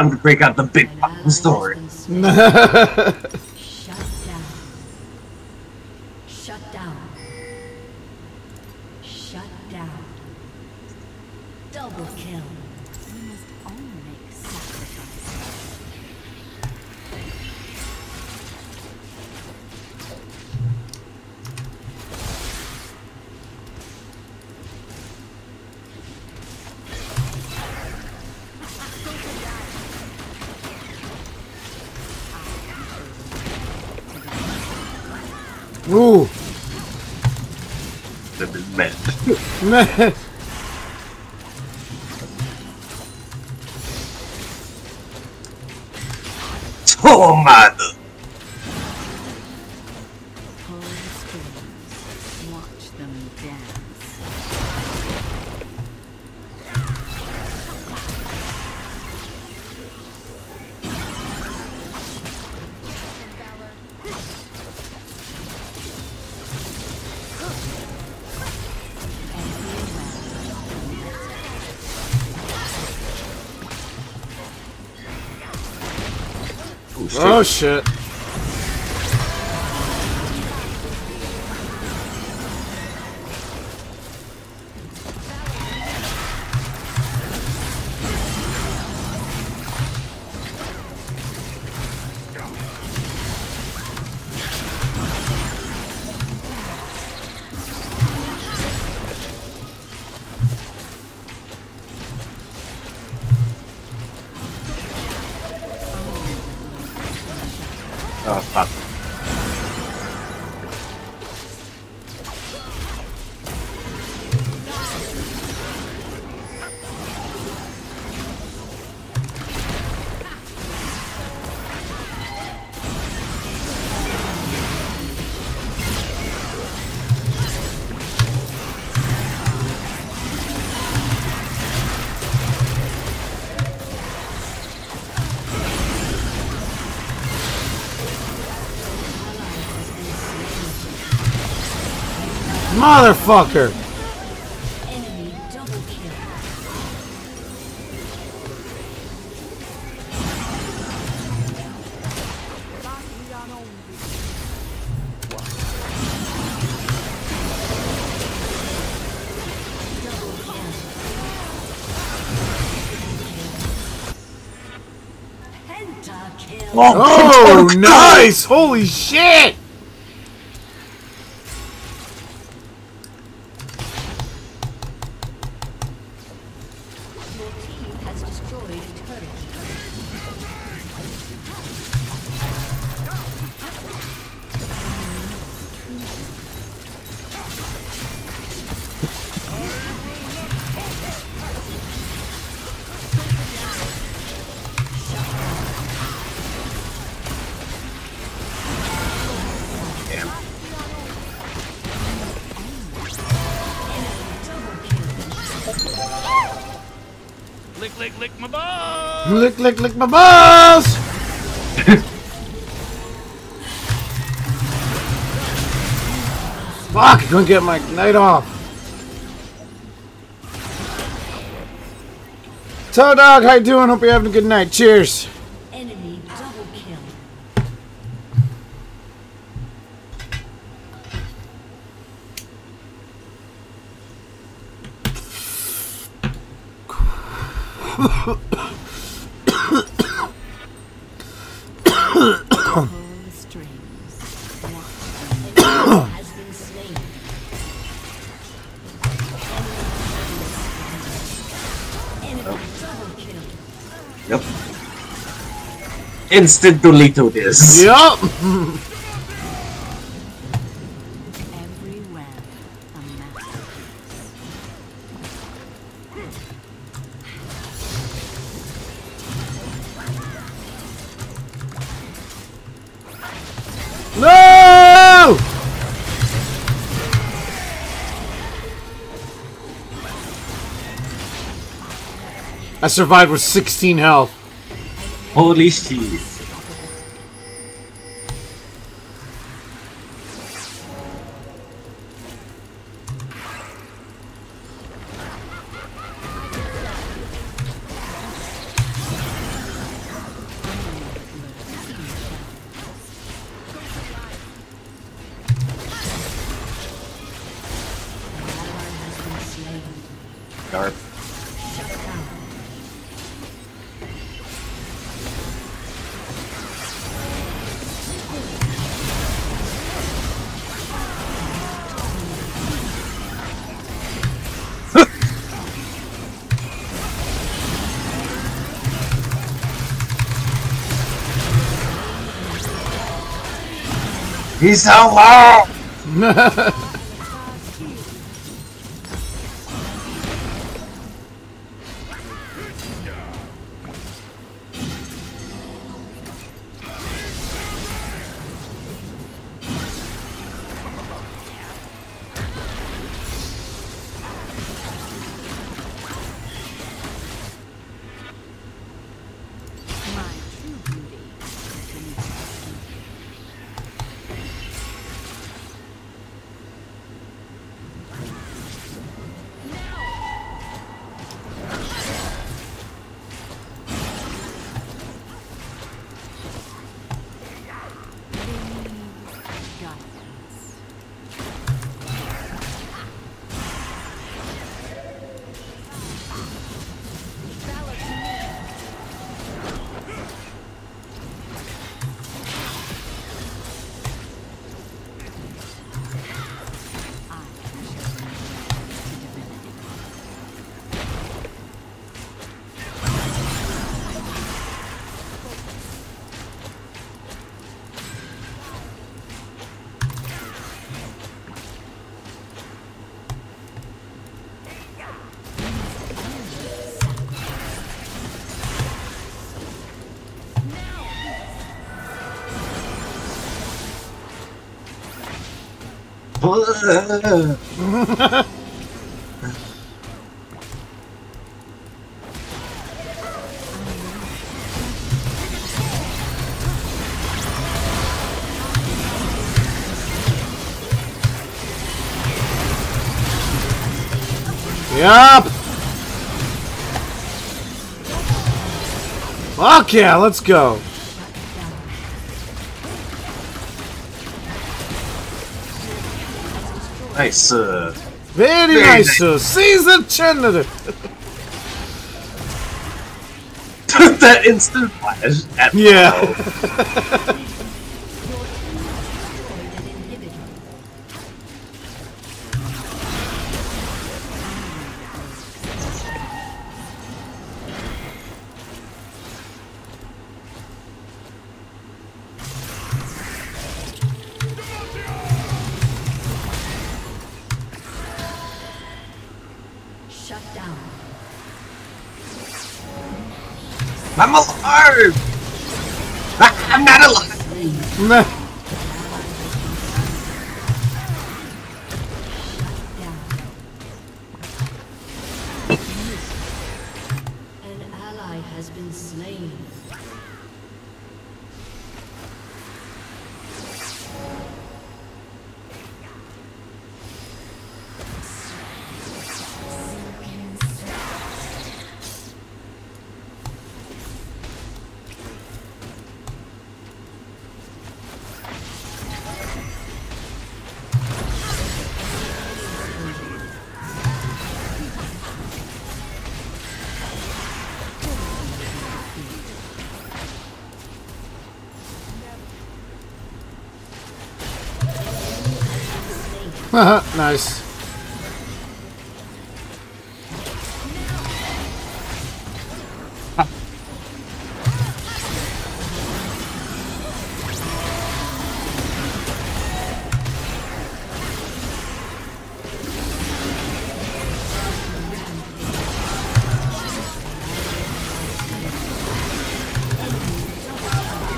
Time to break out the big fucking ally Man. Motherfucker. Enemy double kill. Pentakill. Oh, oh nice! Holy shit! Lick, lick, my balls! Fuck, I couldn't get my night off. Toe Dog, how you doing? Hope you're having a good night. Cheers. Instant Dolito this. Yup. No! I survived with 16 health. Holy shit. He's so low! Yup. Fuck yeah, let's go. Nice. Uh, Very Very nice, sir. Caesar Chandler. that instant flash. At Yeah. I'm alive! I'm not alive!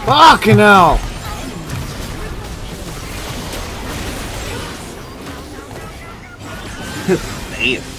Fucking hell! 8th.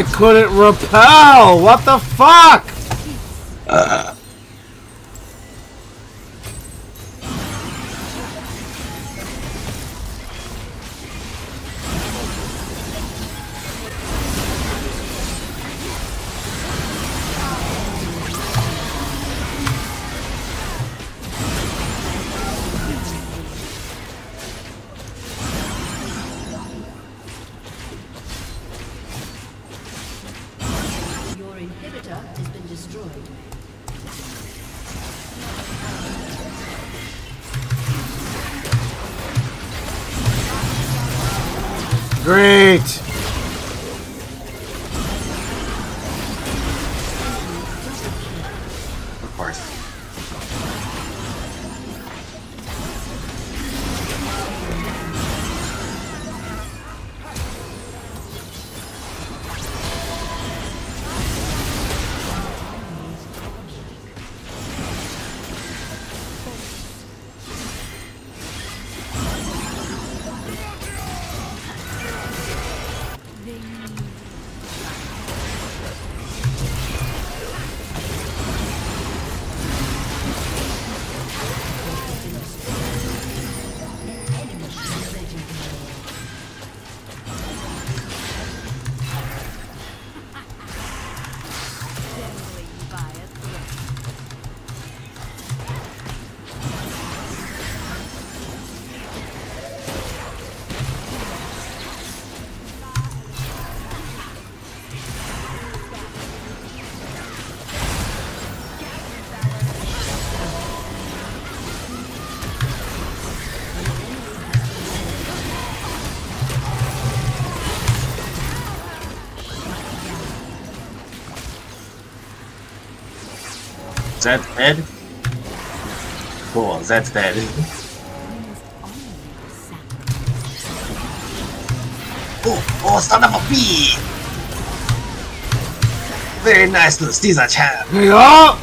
I couldn't repel! What the fuck? Is that dead? Cool, that's dead. Oh, oh, son of a bee! Very nice, Caesar Chan. Yeah!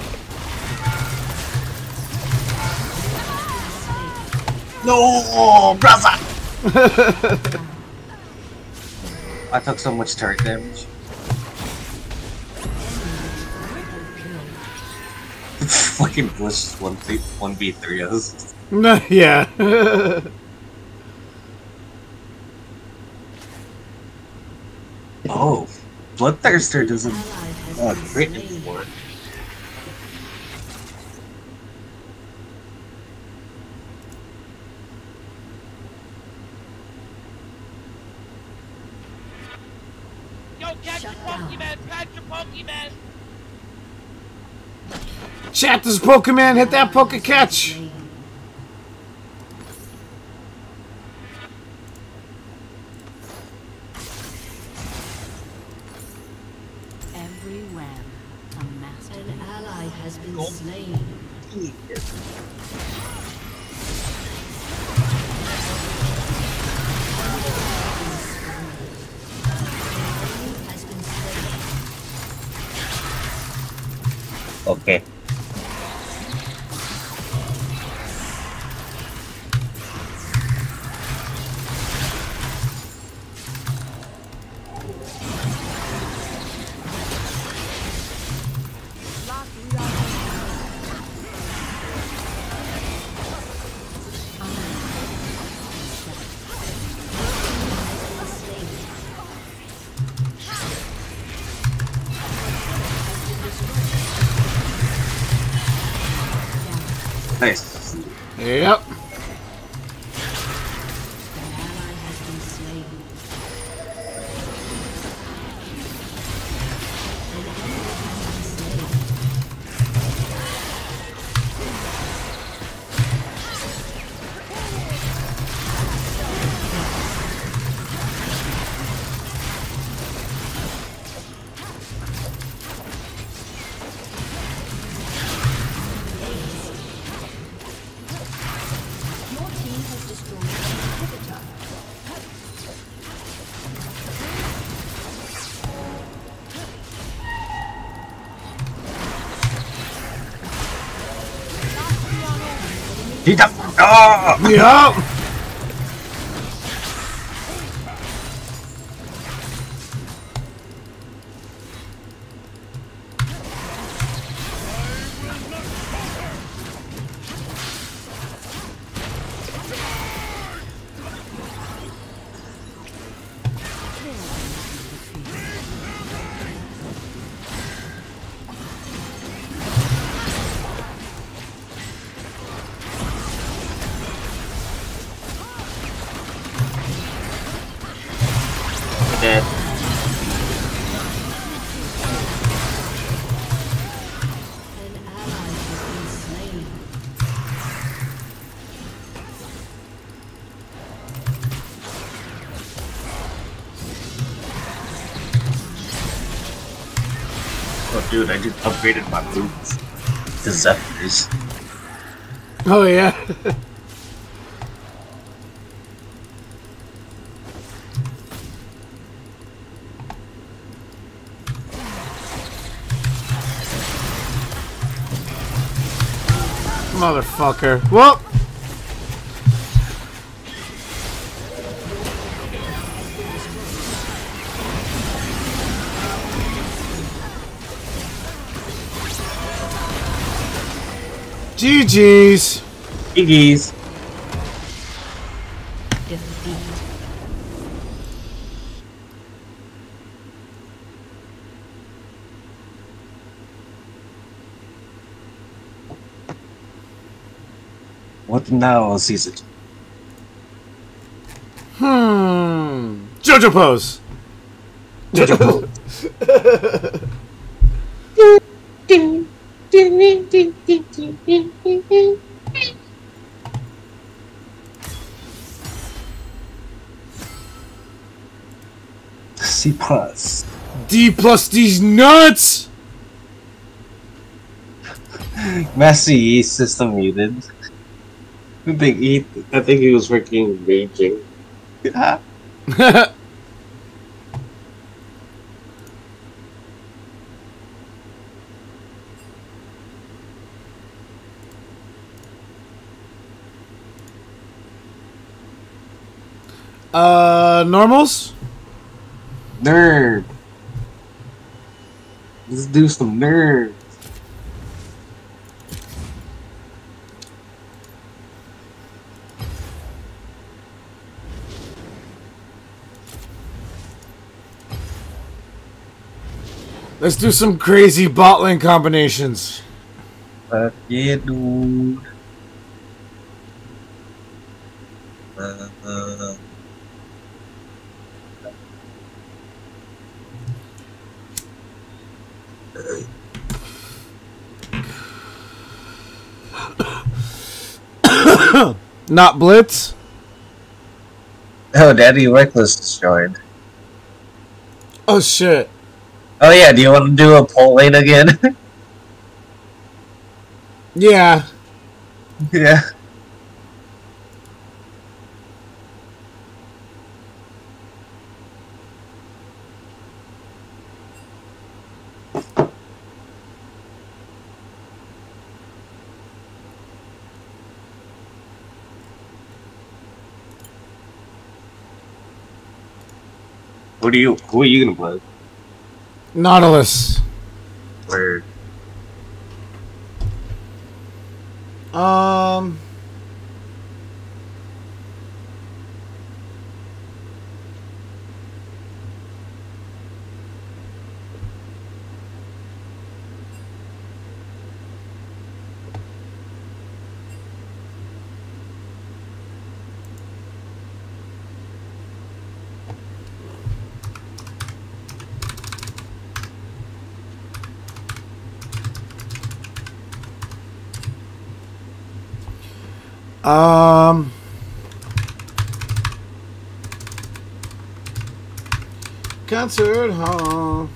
No, brother! I took so much turret damage. Fucking Bush one v one v three us. yeah. Oh, Bloodthirster doesn't Ally has uh, been crit slain. anymore. Yo, catch your Shut down. Pokemon! Catch your Pokemon! Chat this Pokemon, hit that Poke Catch! Ah! Oh! Yep. Just upgraded my boots to Zephyrs. Oh yeah. Motherfucker. Well. GG's. Iggy's. Defeat. What now, Caesar? Hmm. JoJo pose. JoJo pose. Plus these nuts. Messi system muted. I think he, I think he was freaking raging. uh, normals. Nerd. Let's do some nerd. Let's do some crazy bot lane combinations. Fuck yeah, dude. Uh, uh, Not blitz. oh, Daddy Reckless destroyed. Oh shit. Oh yeah, do you want to do a pole lane again? Yeah. yeah. What are you? Who are you gonna play? Nautilus. Word. Um. Um. Concert hall.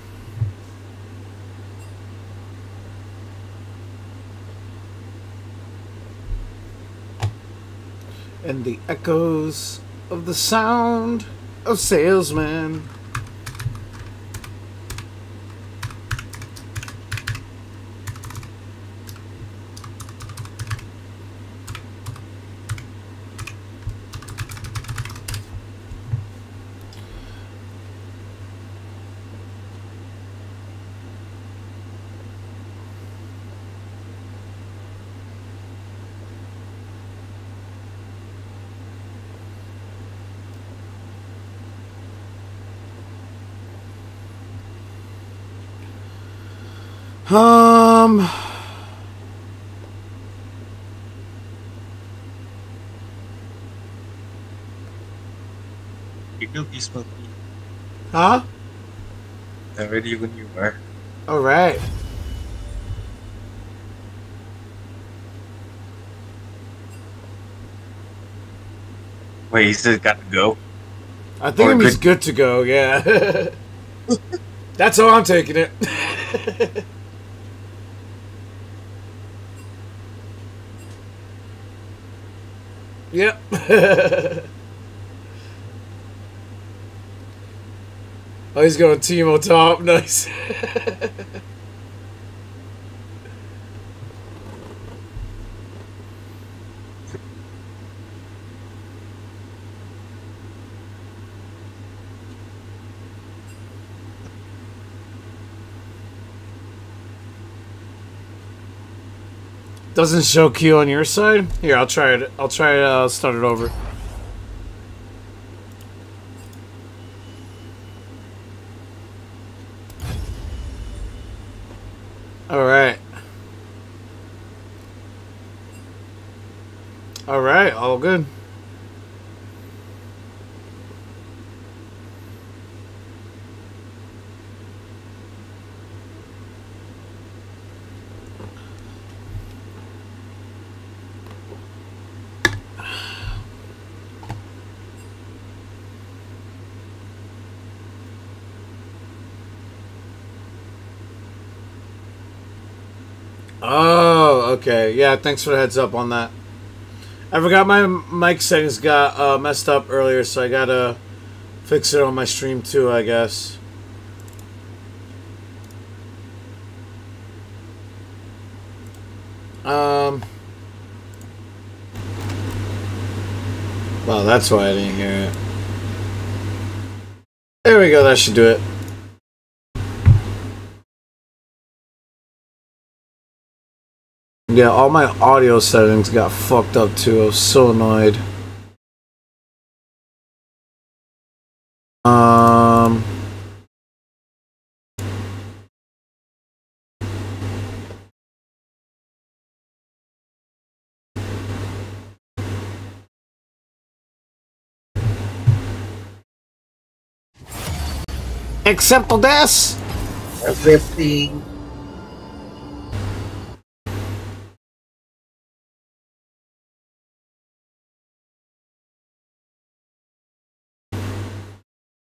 And the echoes of the sound of salesmen. Um. You do be smoky. Huh? I'm ready when you are. All right. Wait, he said got to go. I think Or it means good- good to go. Yeah. That's how I'm taking it. yep. oh, he's going Teemo top. Nice. Doesn't show Q on your side? Here, I'll try it. I'll try it. Uh, start it over. All right. All right. All good. Oh, okay. Yeah, thanks for the heads up on that. I forgot my mic settings got uh, messed up earlier, so I gotta fix it on my stream too, I guess. Um. Well, that's why I didn't hear it. There we go, that should do it. Yeah, all my audio settings got fucked up too. I was so annoyed. Um. Except this. Everything.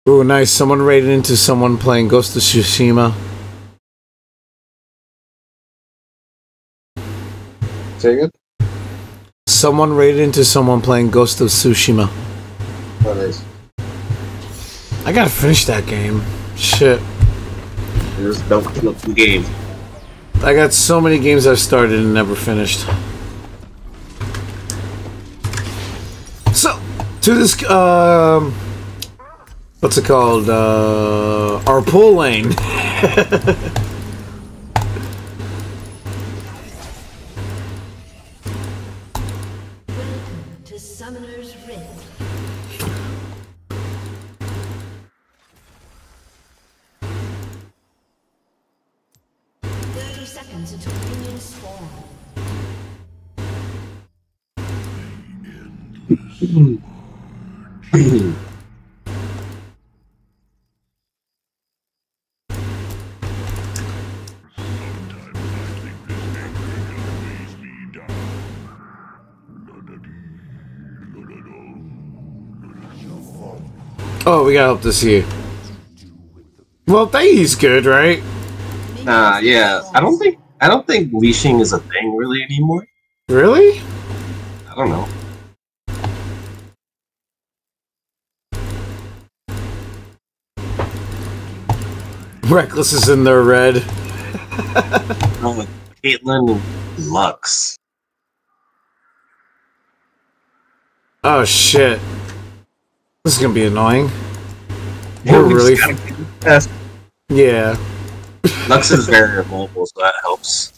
Ooh, nice. Someone raided into someone playing Ghost of Tsushima. Say again? Someone raided into someone playing Ghost of Tsushima. Oh, nice. I gotta finish that game. Shit. Just don't kill the game. I got so many games I've started and never finished. So, to this, um, what's it called? Uh, our pool lane. Oh, we gotta help this here. Well, Thay's good, right? Nah, yeah. I don't think I don't think leashing is a thing really anymore. Really? I don't know. Reckless is in there red. Oh, Caitlyn and Lux. Oh shit. This is gonna be annoying. Yeah, We're we really. just gotta get the test. Yeah. Lux is very mobile, so that helps.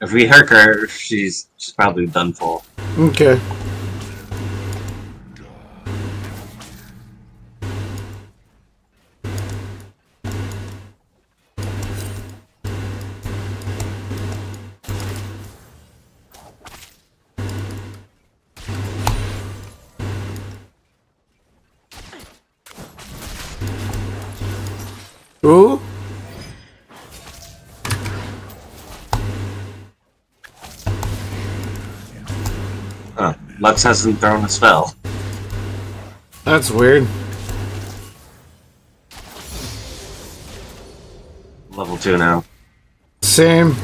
If we hurt her, she's she's probably done for. Okay. Lux hasn't thrown a spell. That's weird. Level two now. Same.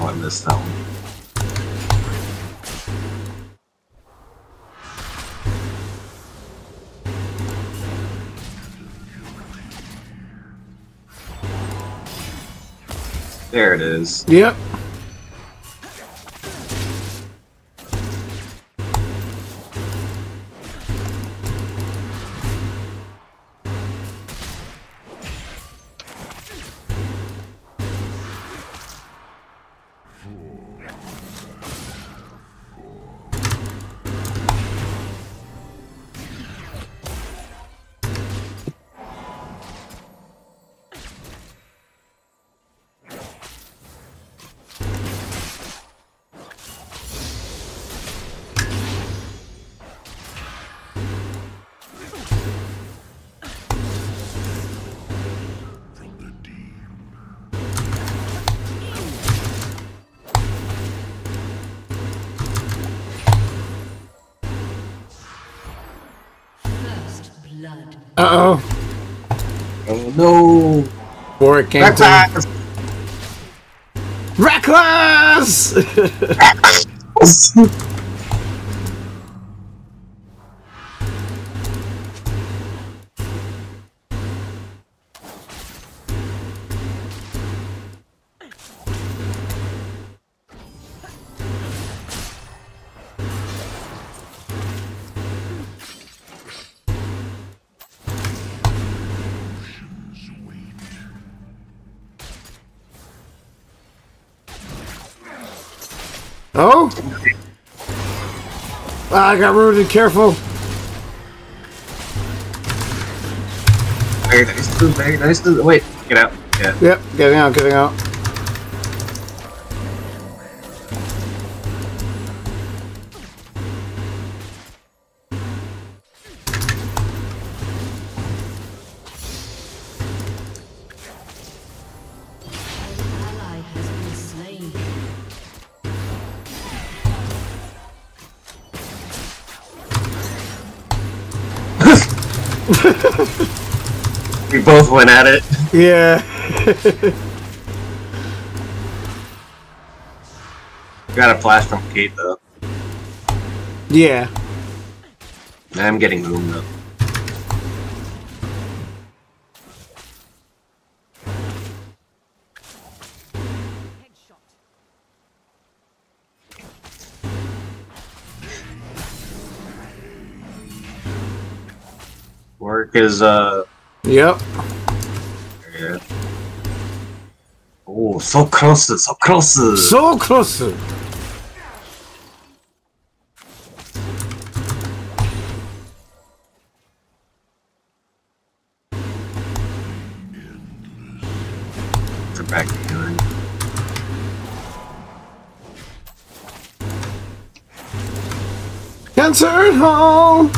Oh, I missed that one. There it is. Yep. To. Reckless! Ah, I got rooted. Careful. Very nice. Very nice. Wait, get out. Yeah. Yep, getting out, getting out. Both went at it. Yeah. Got a flash from Cait though. yeah. I'm getting moved up. Work is uh Yep. Oh, so close, so close. So close. They're back. Cancer at home.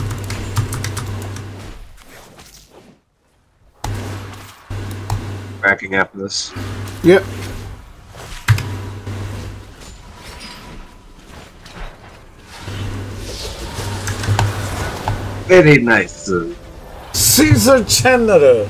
Backing after this. Yep. Very nice. Caesar Chandler.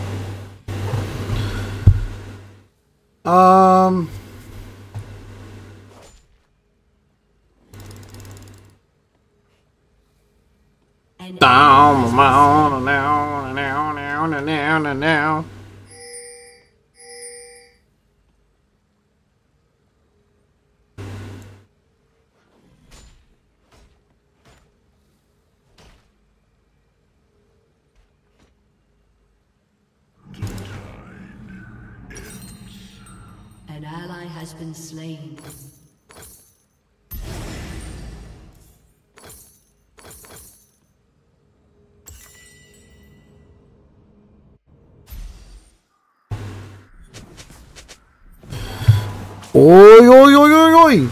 おいおいおいおいおい。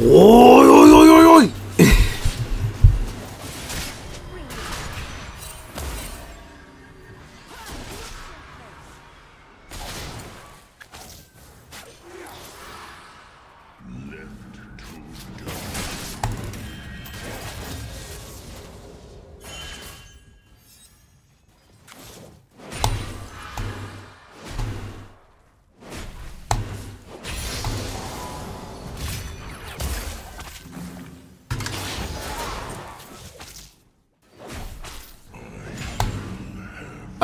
おい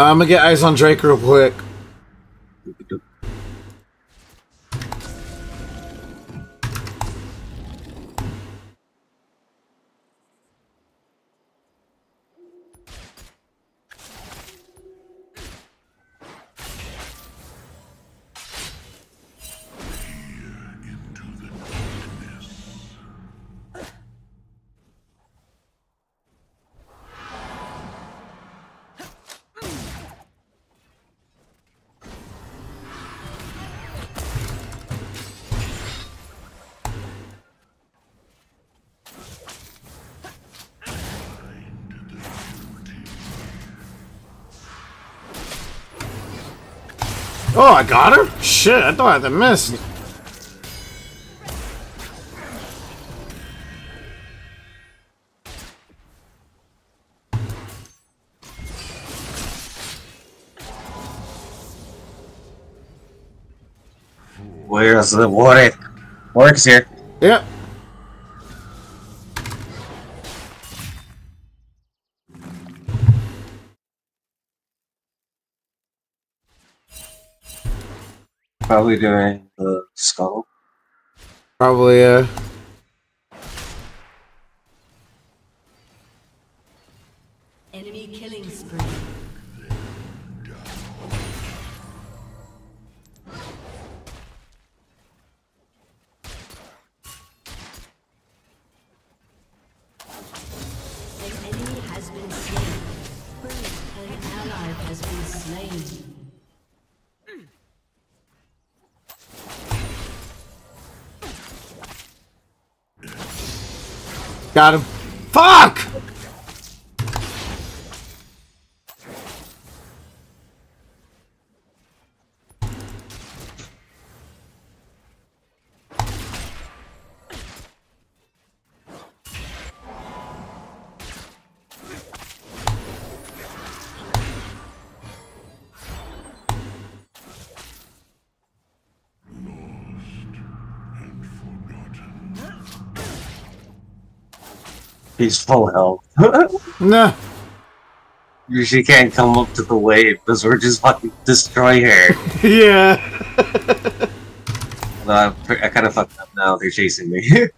I'm gonna get eyes on Drake real quick. I got her? Shit, I thought I had missed. Where's the Warwick? Warwick's here. Yep. Probably doing the skull. Probably, uh. Got He's full health. Nah. She can't come up to the wave because we're just fucking destroy her. yeah. Pre- I kind of fucked up now. They're chasing me.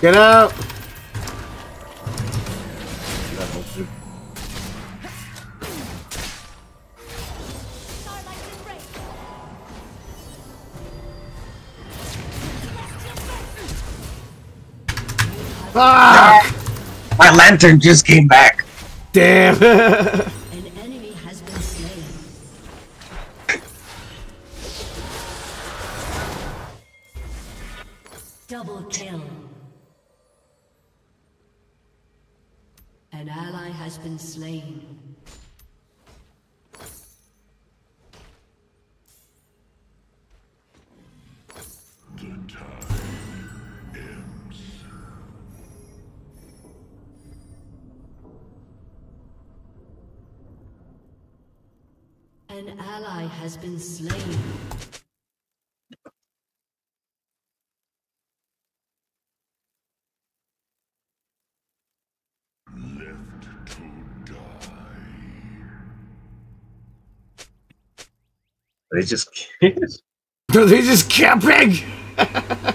Get out! Fuck! My lantern just came back. Damn! They just Are they just camping?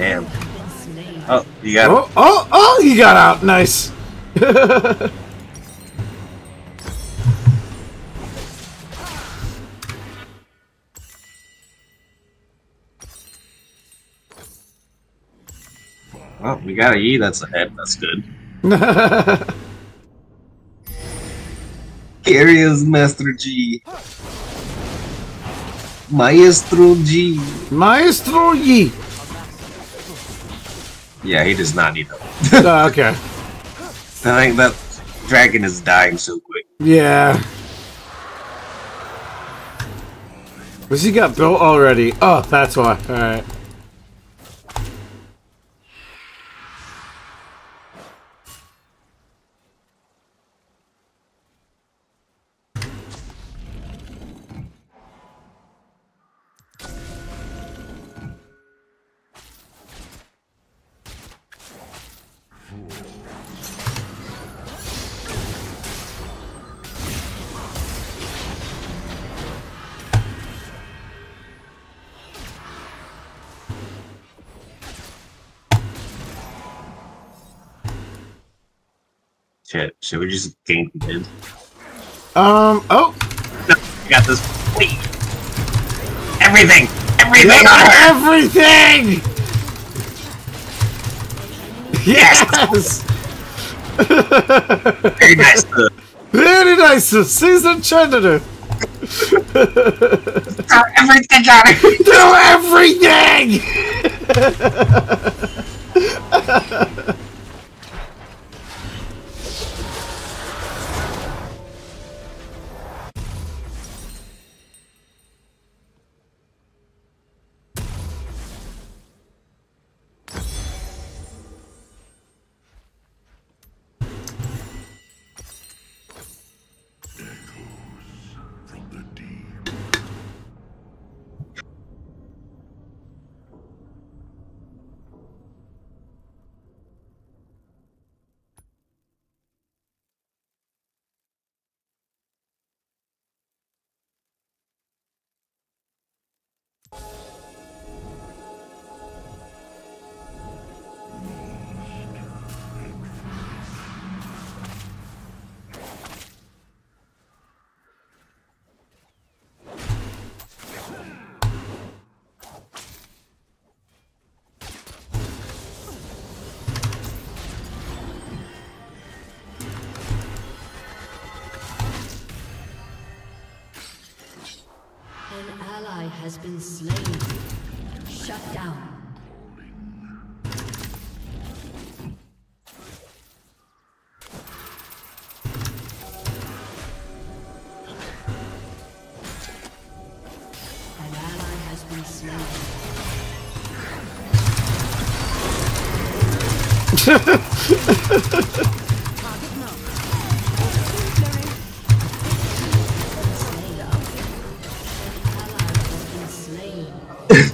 Damn. Oh, you got Oh, oh, oh, he got out. Nice. Well, we got a E that's ahead. That's good. Areas Master G. Maestro G. Maestro Yi. Yeah, he does not need help. Uh, okay. I think that dragon is dying so quick. Yeah. Was he got built already? Oh, that's why. Alright. Should we just gank mid? Um, oh! No, got this. Wait. Everything! Everything on! Everything! Yes! Very nice. Very nice, seasoned Chandler. Throw everything on! Do everything!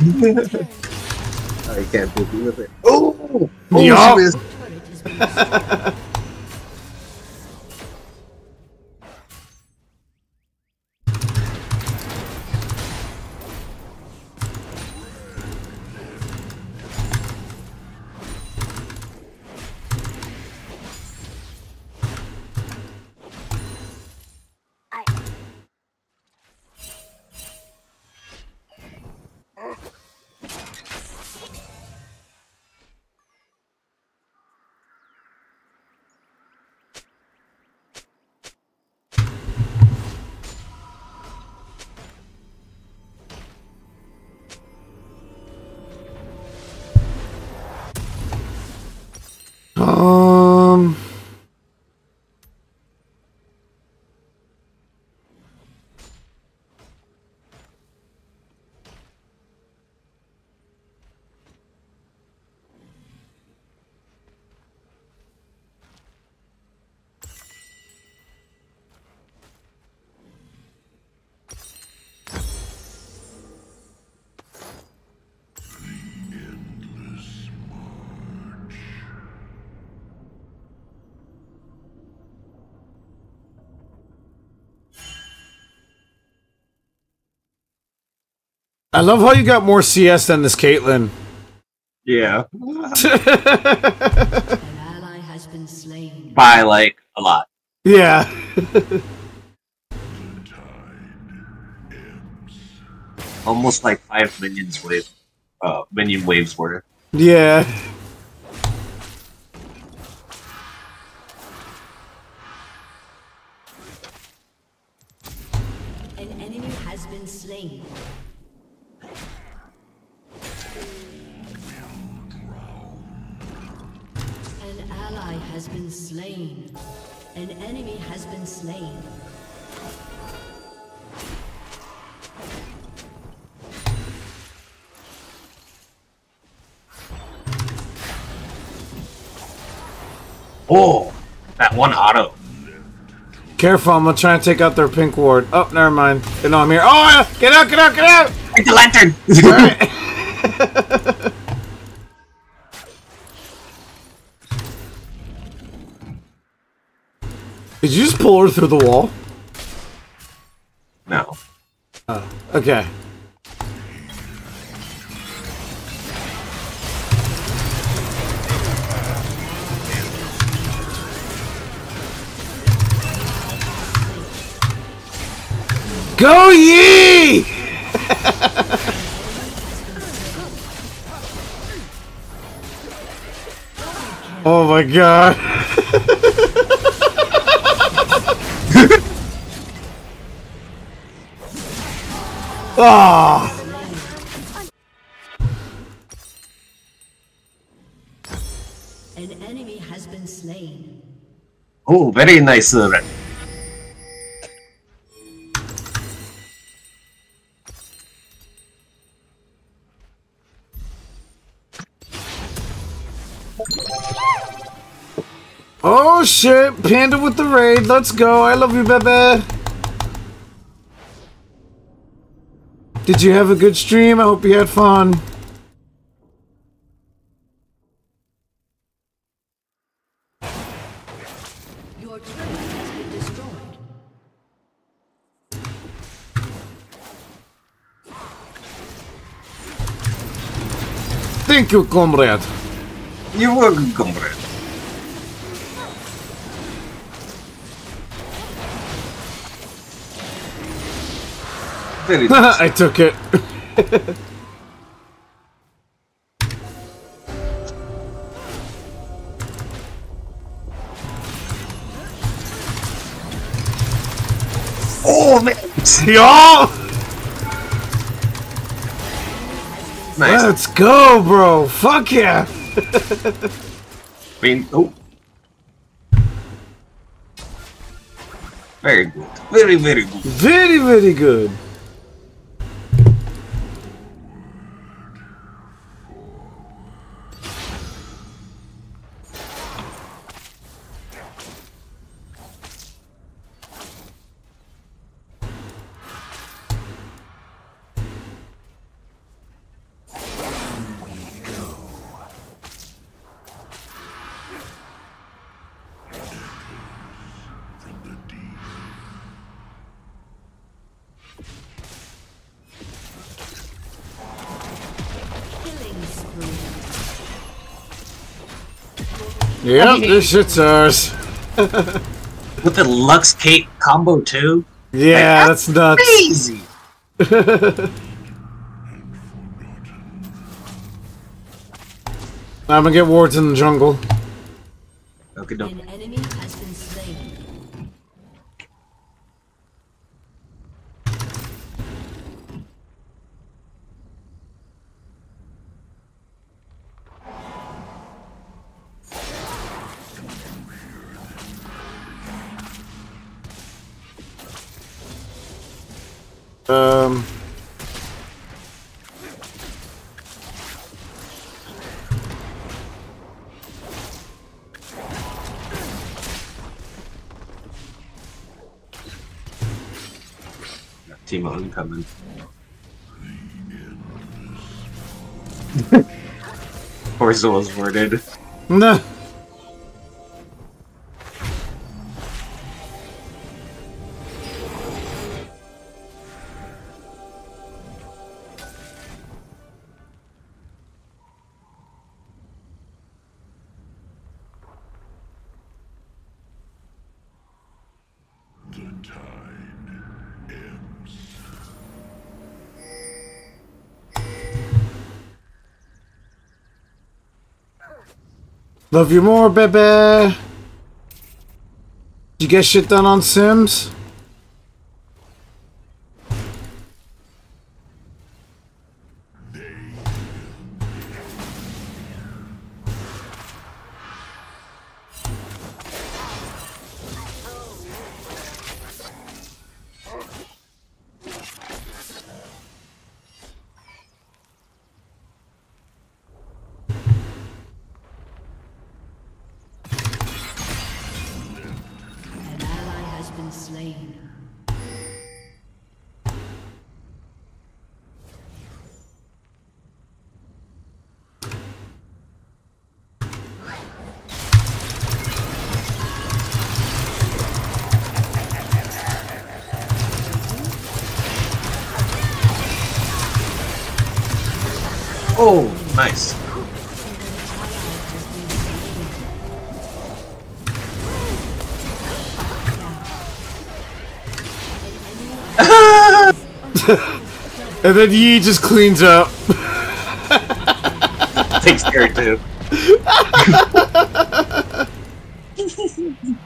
I can't believe it. Oh! Oh, Yup. I love how you got more CS than this Caitlyn. Yeah. An ally has been slain. By like a lot. yeah. Almost like five minions wave. Uh, minion waves worth. Yeah. Ally has been slain. An enemy has been slain. Oh, that one auto. Careful, I'm gonna try and take out their pink ward. Oh, never mind. No, I'm here. Oh, get out, get out, get out! Take the lantern. just pull her through the wall? no. Oh, okay. Go Yi! oh my god. Ah! An enemy has been slain. Oh, very nice. Uh, Ren. Oh shit, Panda with the raid, let's go, I love you, baby. Did you have a good stream? I hope you had fun. Your turret has been destroyed. Thank you, comrade. You were good, comrade. I took it. Oh man. Yo! Nice. Let's go, bro. Fuck yeah. Pain. Oh. Very good. Very, very good. Very, very good. Yep, this shit's ours. With the Lux Cait combo too. Yeah, that's nuts. Crazy. I'm gonna get wards in the jungle. Okay, no. Team incoming. Forza was worded. Nah. Love you more, baby. Did you get shit done on Sims? Oh, nice. And then Yi just cleans up. Takes care too.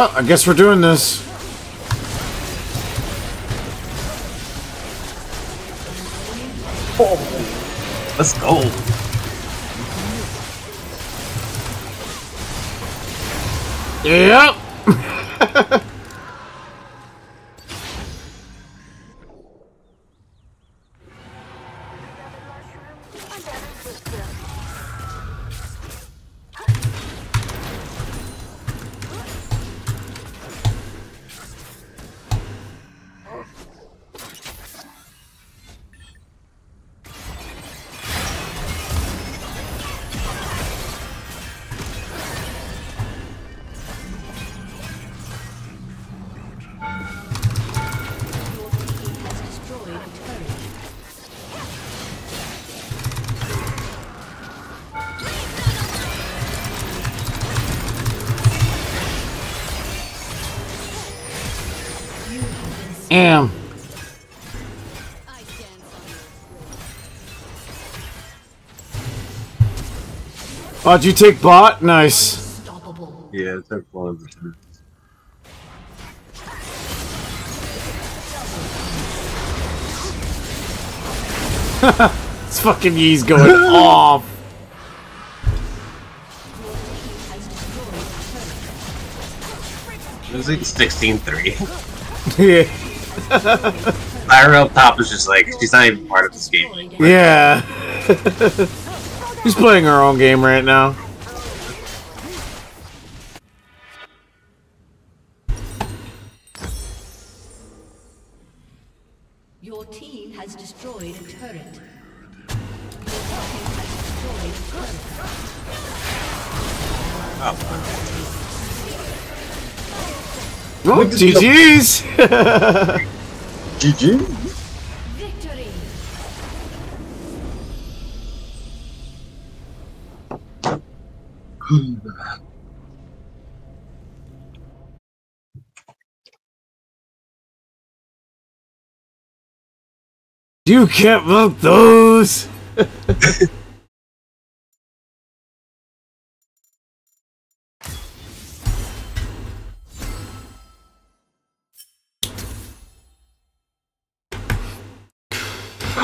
Oh, I guess we're doing this. Let's go. Yep. Am. Oh, did you take bot? Nice. Yeah, it took one of the. This fucking Yi's going off. It was like 16-3. yeah. Lyra up top is just like, she's not even part of this game. Yeah. she's playing her own game right now. Your team has destroyed a turret. Your team has destroyed a turret. Oh, Oh, GG's. GG. Victory! You can't vote those.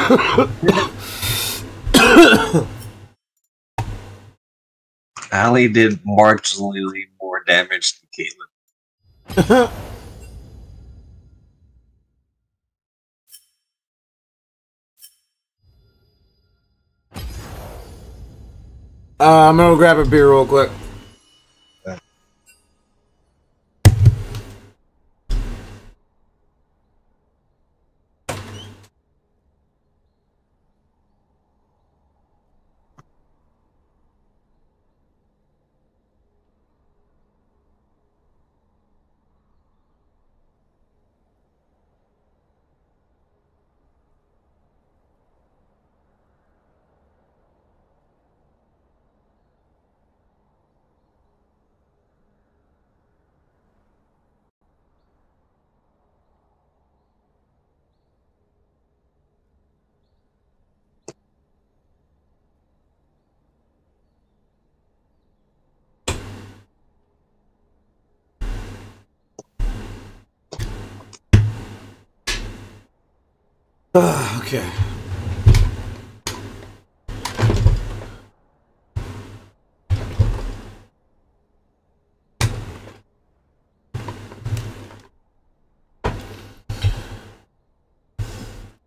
Ali did marginally more damage than Caitlyn. Uh, I'm gonna grab a beer real quick. Ah, okay.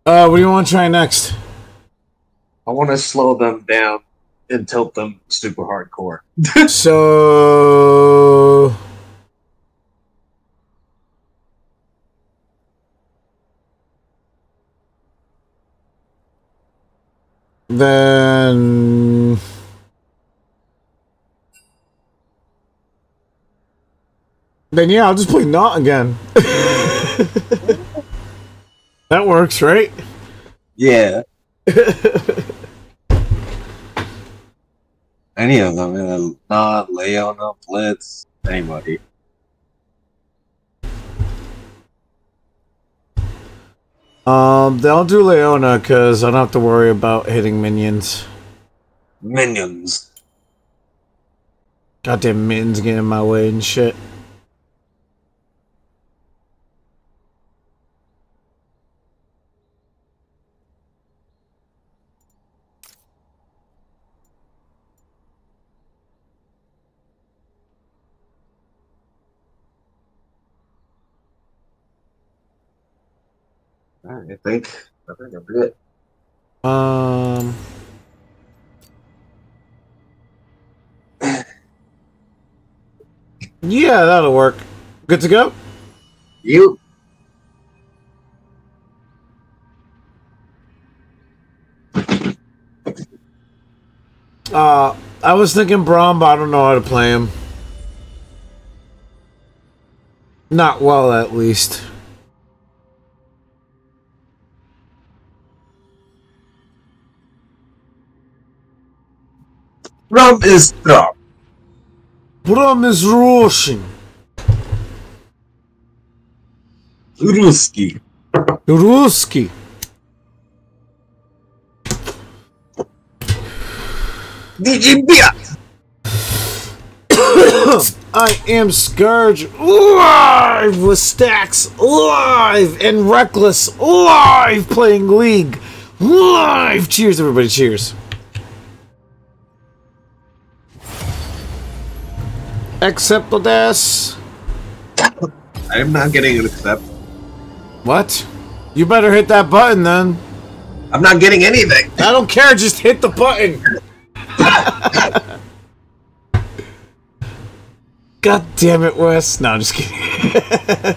Uh, what do you want to try next? I want to slow them down and tilt them super hardcore. so then then yeah, I'll just play not again. that works, right? Yeah. Any of them. Not Leona, Blitz, anybody. Um, they'll do Leona because I don't have to worry about hitting minions. Minions. Goddamn minions getting in my way and shit. I think. I think I'm good. Um. Yeah, that'll work. Good to go? You. Uh, I was thinking Braum, but I don't know how to play him. Not well, at least. Rum is strong. Braum is Russian. Ruski. Ruski. DGB. I am Scurge, live with Stacks, live and Reckless, live playing League, live. Cheers, everybody. Cheers. Except this. I'm not getting an accept. What? You better hit that button then. I'm not getting anything. I don't care. Just hit the button. God damn it, Wes. No, I'm just kidding.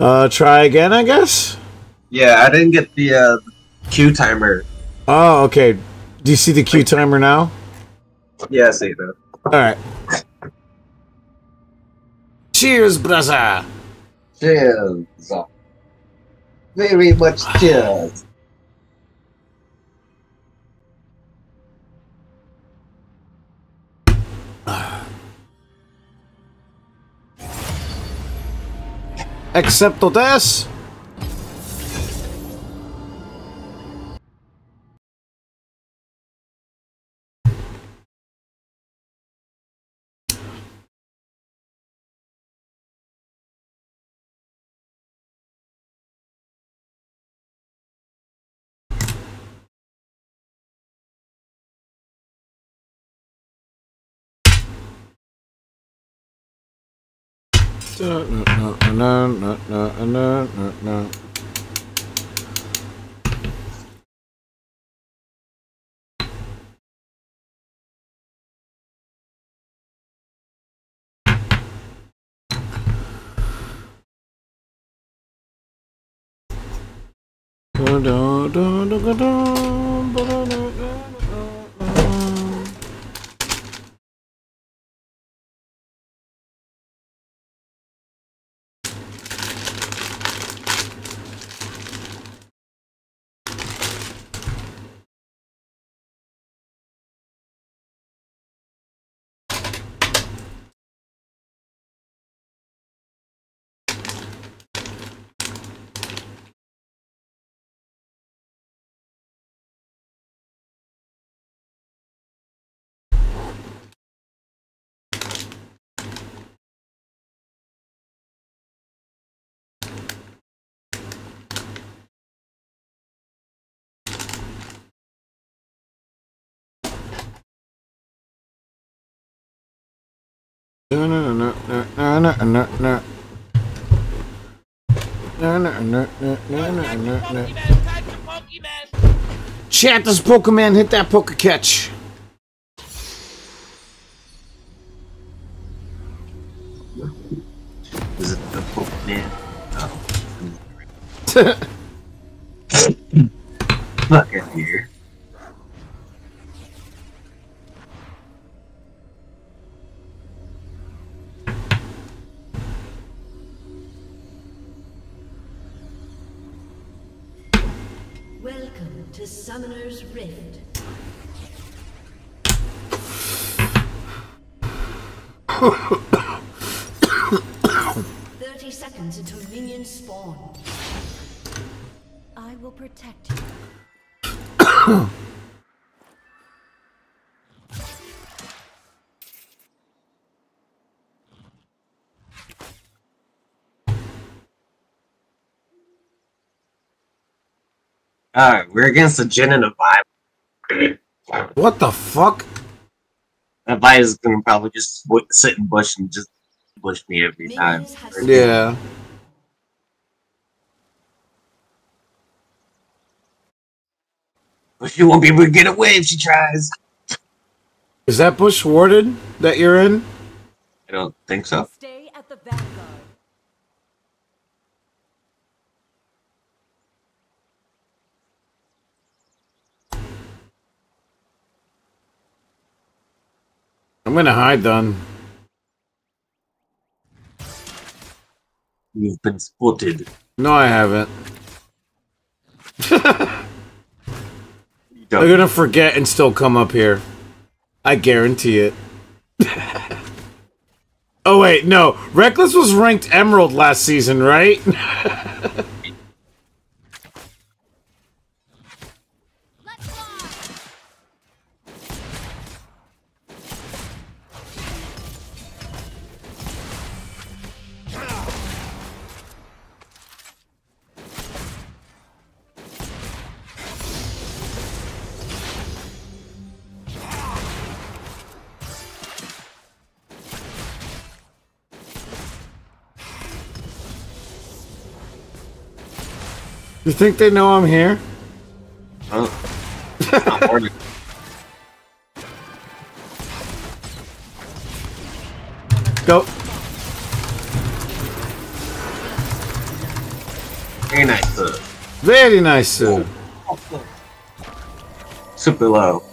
uh, try again, I guess? Yeah, I didn't get the uh, queue timer. Oh, okay. Do you see the queue timer now? Yeah, I see that. Alright. Cheers, brother. Cheers. Very much cheers. Excepto this. da da da da da Chat, does Pokemon hit that poker catch? Is it the Pokemon? Oh. Fuck it here. Thirty seconds until minions spawn. I will protect you. Alright, we're against the Jhin and a Vibe. What the fuck? That Vibe is gonna probably just w- sit and bush and just bush me every time. Yeah. But she won't be able to get away if she tries. Is that bush warded that you're in? I don't think so. Stay at the vanguard. I'm gonna hide then. You've been spotted. No, I haven't. They're gonna forget and still come up here. I guarantee it. oh wait, no. Reckless was ranked Emerald last season, right? think they know I'm here? Oh. Go. Very nice. sir. Very nice, sir. Super low.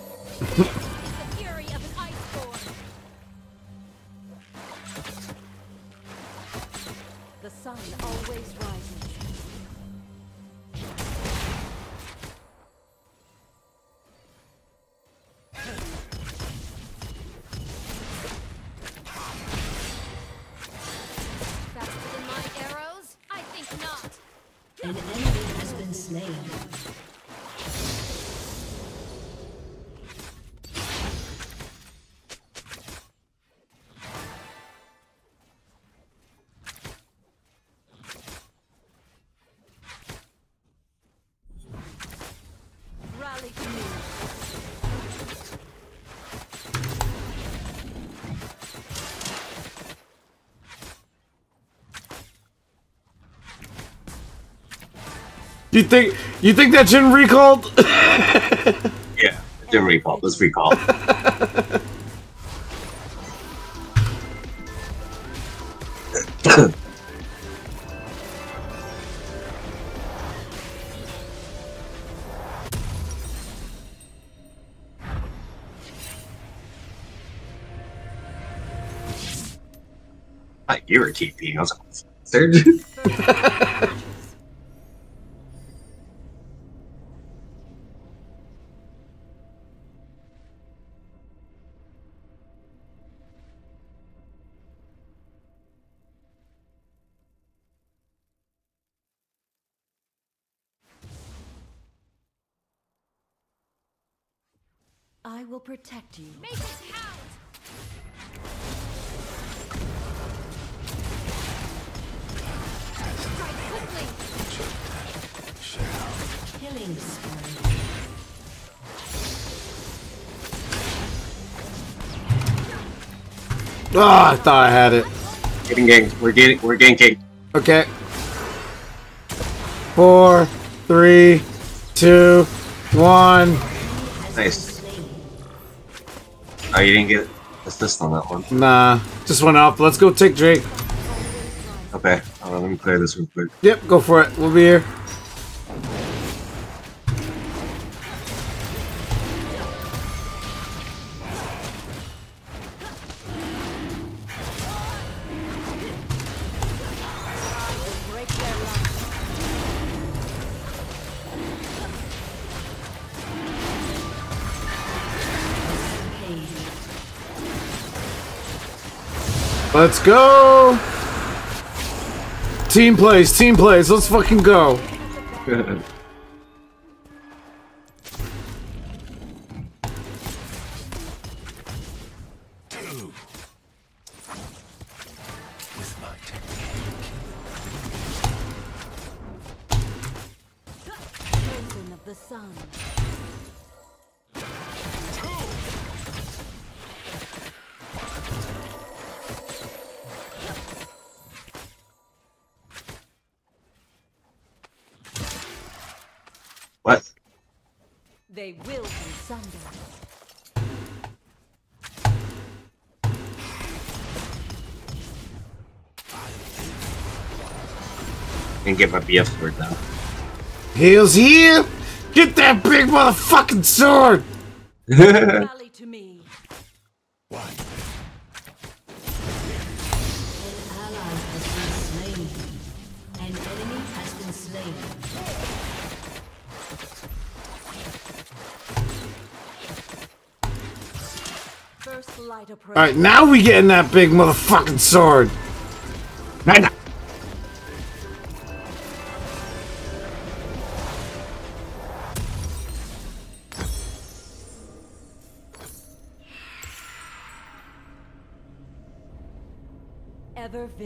You think you think that Jhin recalled? Yeah, didn't recall. Let's recall. You were TPing. I was like, third. protect you. Make it count! Strike quickly! Killing spree. Ah, I thought I had it. Getting ganked. We're getting. We're ganking. Okay. Four, three, two, one. Nice. Oh, you didn't get assist on that one. Nah, just went off. Let's go take Drake. Okay. On, let me clear this real quick. Yep, go for it. We'll be here. Let's go! Team plays, team plays. Let's fucking go. Didn't get my BF sword now. Heels here! Get that big motherfucking sword! Rally to me. An ally has been slain. An enemy has been slain. First light approach. Alright, now we getting that big motherfucking sword. Ever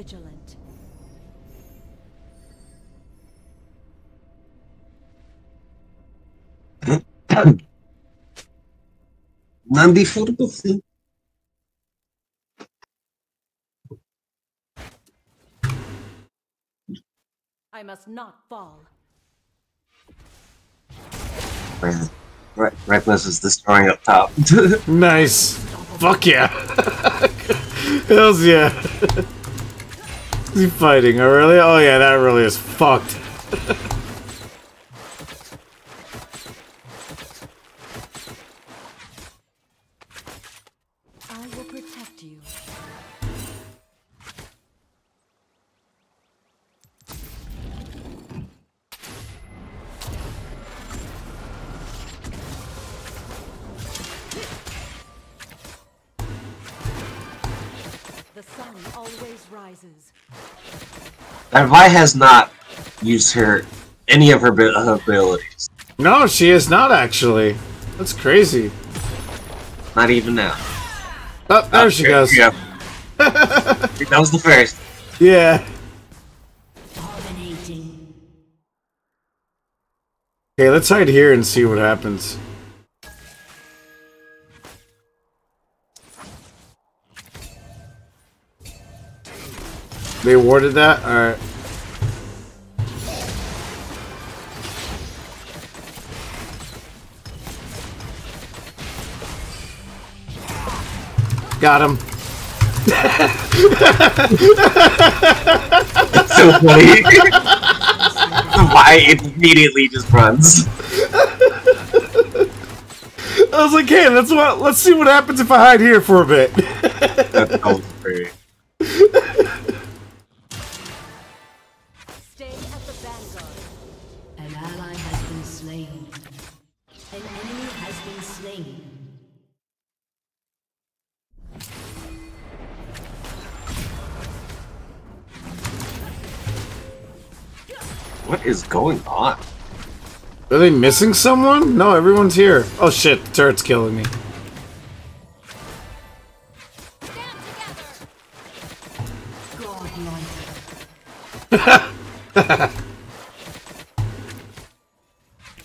vigilant. None before the buffet. I must not fall. Man, Re- Reckless is destroying up top. Nice. Fuck yeah. Hells yeah. Is he fighting? Really? Oh, yeah, that really is fucked. I will protect you. The sun always rises. And Vi has not used her any of her abilities. No, she is not actually. That's crazy. Not even now. Oh, there ah, she goes. Yeah. that was the first. Yeah. Okay, let's hide here and see what happens. They awarded that? Alright. Got him. That's so funny. Why it immediately just runs. I was like, hey, that's what. Let's see what happens if I hide here for a bit. What is going on? Are they missing someone? No, everyone's here. Oh shit, the turret's killing me.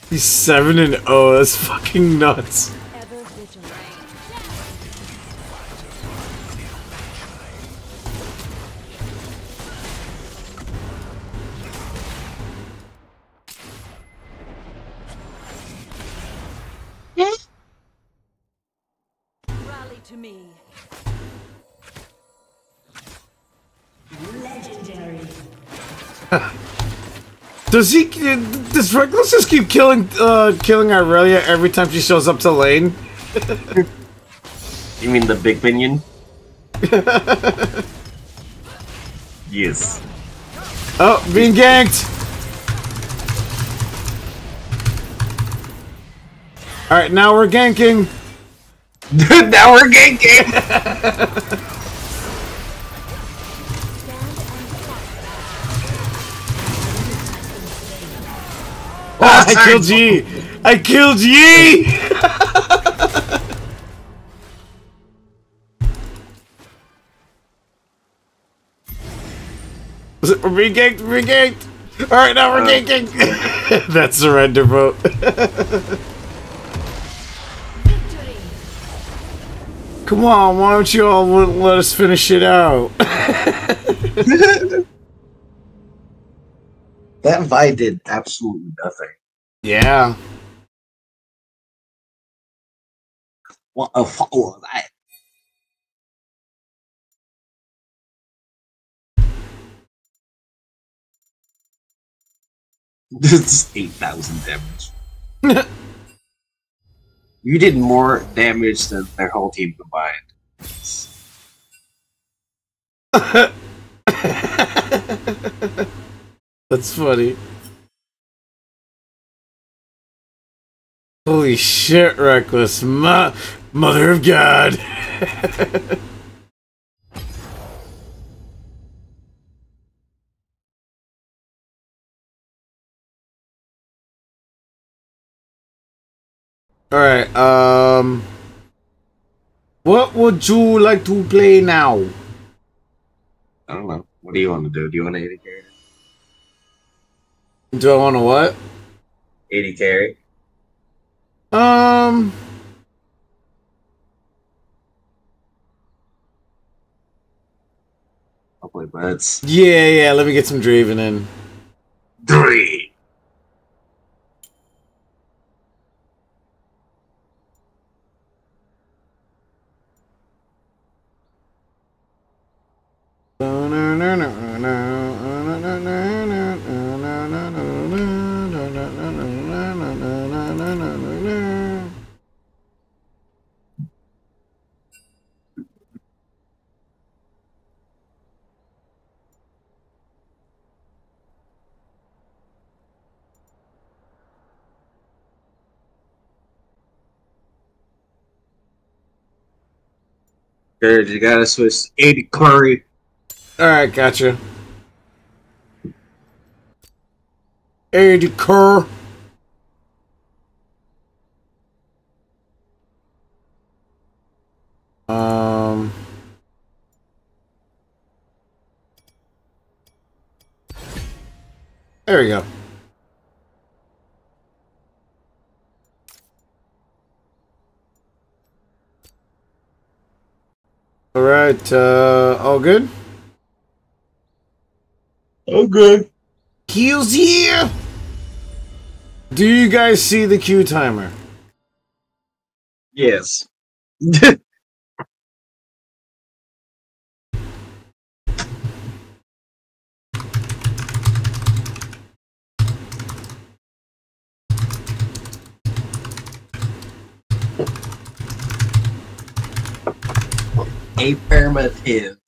He's 7 and 0, that's fucking nuts. Does he does Reckless just keep killing uh killing Aurelia every time she shows up to lane? You mean the big minion? yes. Oh, being ganked! Alright, now we're ganking! now we're ganking! I killed ye! I killed ye! Was it- We're being ganked, we're being ganked! Alright, now we're uh. ganking! That's surrender vote. Come on, why don't you all let us finish it out? That Vi did absolutely nothing. yeah. What a follow that. This is 8,000 damage. you did more damage than their whole team combined. That's funny. Holy shit, Reckless. Ma- Mother of God. Alright, um. What would you like to play now? I don't know. What do you want to do? Do you want to AD carry? Do I want to what? AD carry? Um. I'll play Buds. Yeah, yeah, let me get some Draven in. Three! You gotta switch AD carry. Alright, gotcha. Eddie Kerr. Um. There we go. All right, uh, all good? Oh, good. Heels here! Do you guys see the Q timer? Yes. affirmative.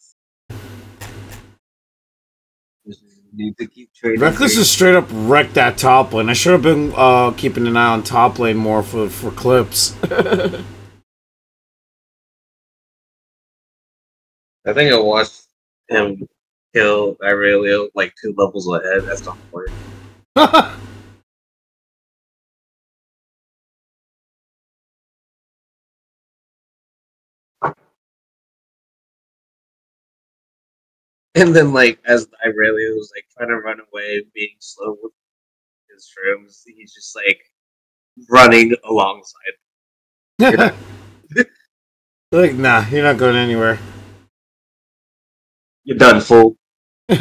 Just Need to keep trading. Reckless here. is straight up wrecked that top lane. I should have been uh, keeping an eye on top lane more for for clips. I think I watched him kill Aurelio like two levels ahead. That's not point. And then, like, as Aurelio was like trying to run away, being slow with his shrooms, he's just like running alongside. like, nah, you're not going anywhere. You're done, fool. Yo,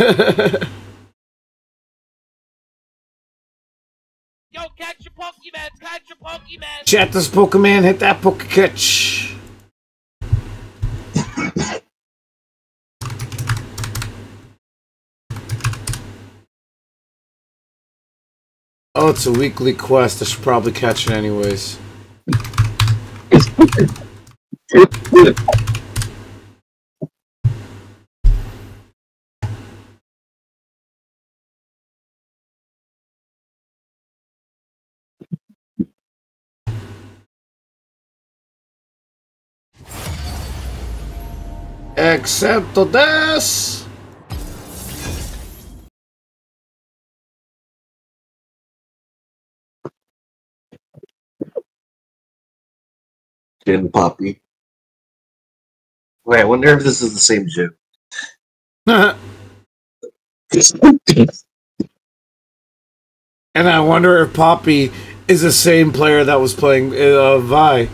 catch your Pokemon! Catch your Pokemon! Chat this Pokemon, hit that Pokecatch. Oh, it's a weekly quest. I should probably catch it anyways. Excepto this. Jhin Poppy. Wait, I wonder if this is the same Jhin. and I wonder if Poppy is the same player that was playing uh, Vi.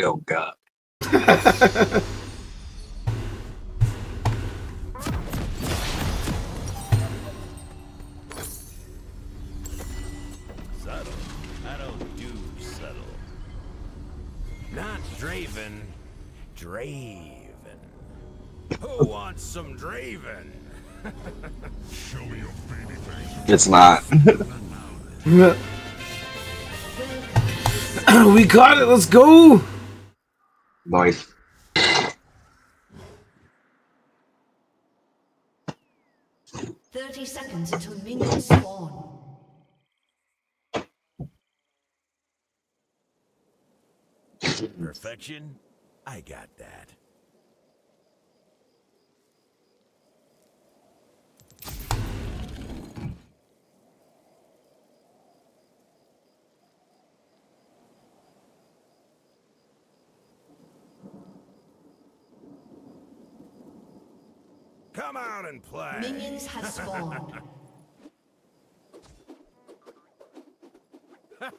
Oh god. It's not. we got it. Let's go. nice. Thirty seconds until minions spawn. Perfection? I got that. Come out and play. Minions have spawned. yeah!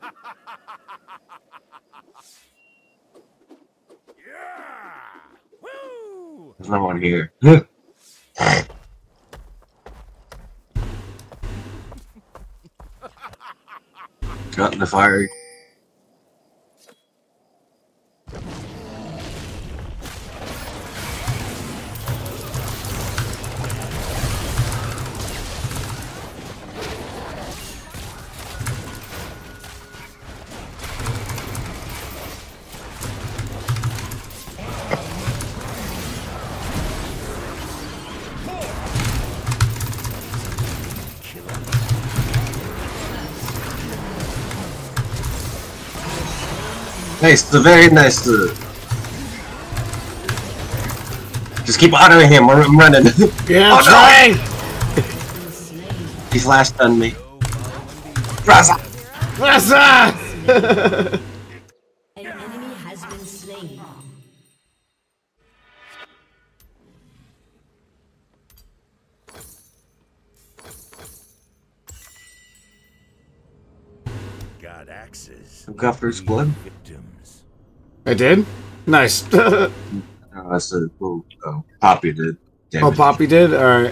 Woo! There's no one here. Got in the fire. Nice, the very nice. To... Just keep honoring him. I'm I'm running. Yeah, oh, I'm trying. He flash stunned me. Raza! Raza! An enemy has been slain. Got axes. Got first blood. Victims. I did. Nice. oh, Oh, a oh, oh, Poppy did. Oh, damage. Poppy did. All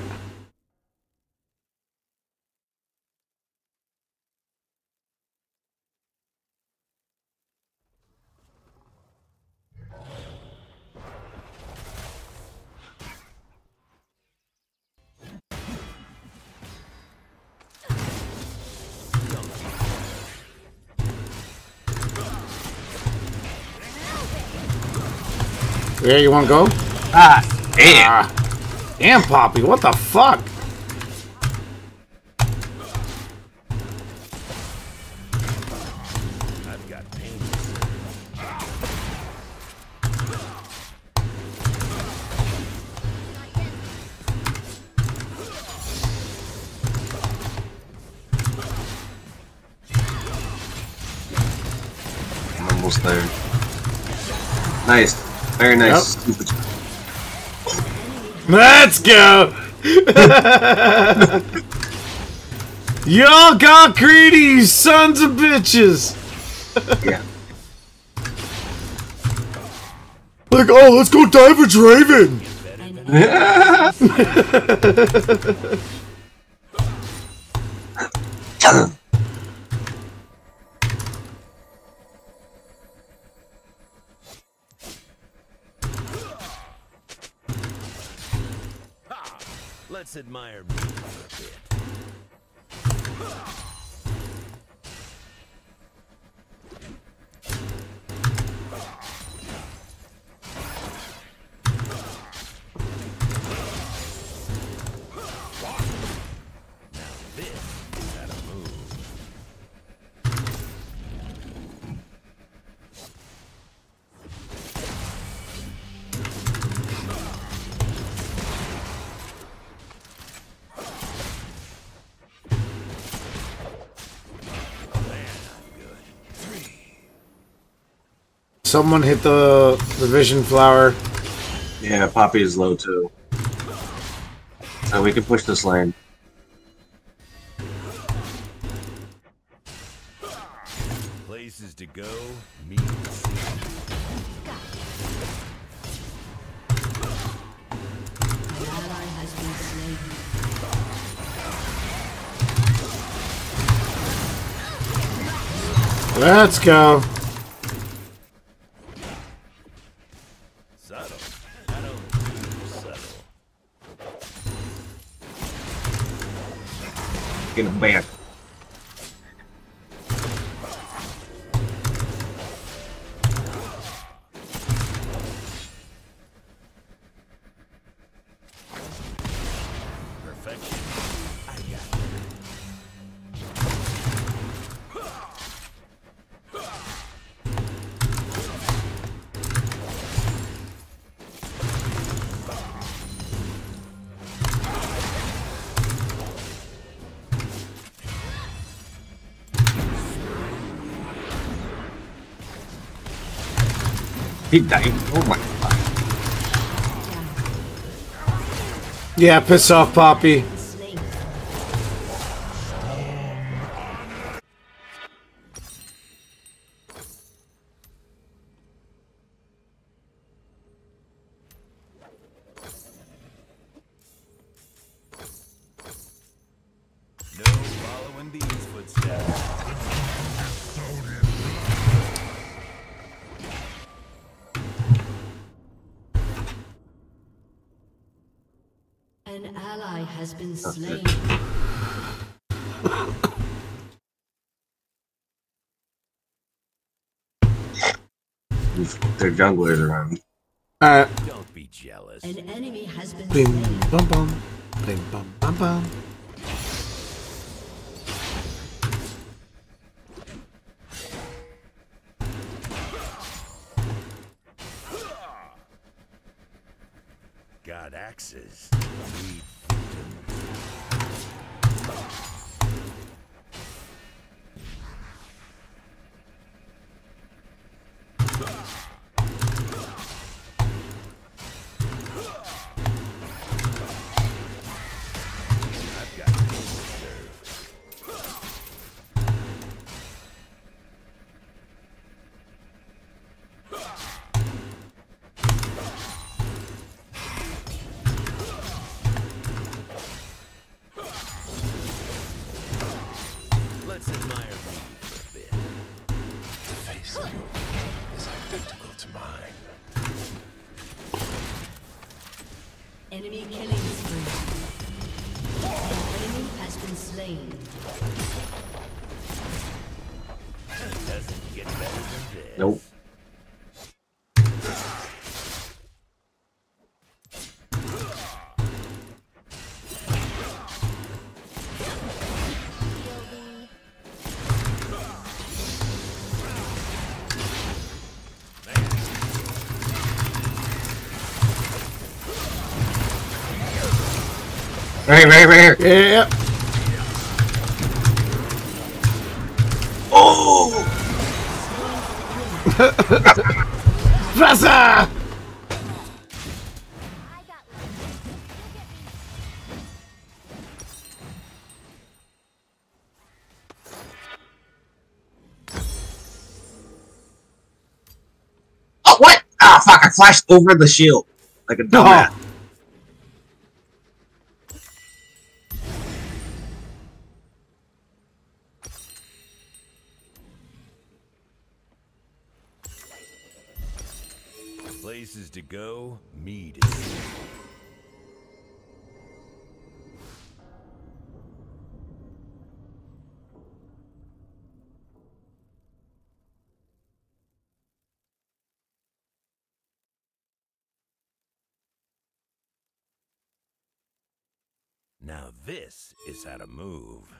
right. Yeah, you want to go? Ah, damn. Ah, damn, Poppy, what the fuck? I've got pain. I'm almost there. Nice. Very nice. Stupid. Let's go! Y'all got greedy, you sons of bitches! Yeah. Like, oh, let's go dive a Draven! Ha! Someone hit the, the vision flower. Yeah, Poppy is low too. So we can push this lane. Places to go, meet and see. An ally has been slain. Let's go. He died. Oh my god. Yeah, piss off, Poppy. Their around. Alright. Don't be jealous. An enemy has been Bing, slain. bum, bum. Bing, bum, bum, bum. Got axes. Enemy killing Right, right, right here. Yeah. Oh! Professor! Oh, what? Ah, fuck, I flashed over the shield. Like a dumbass. Places go, mead. Now this is how to move.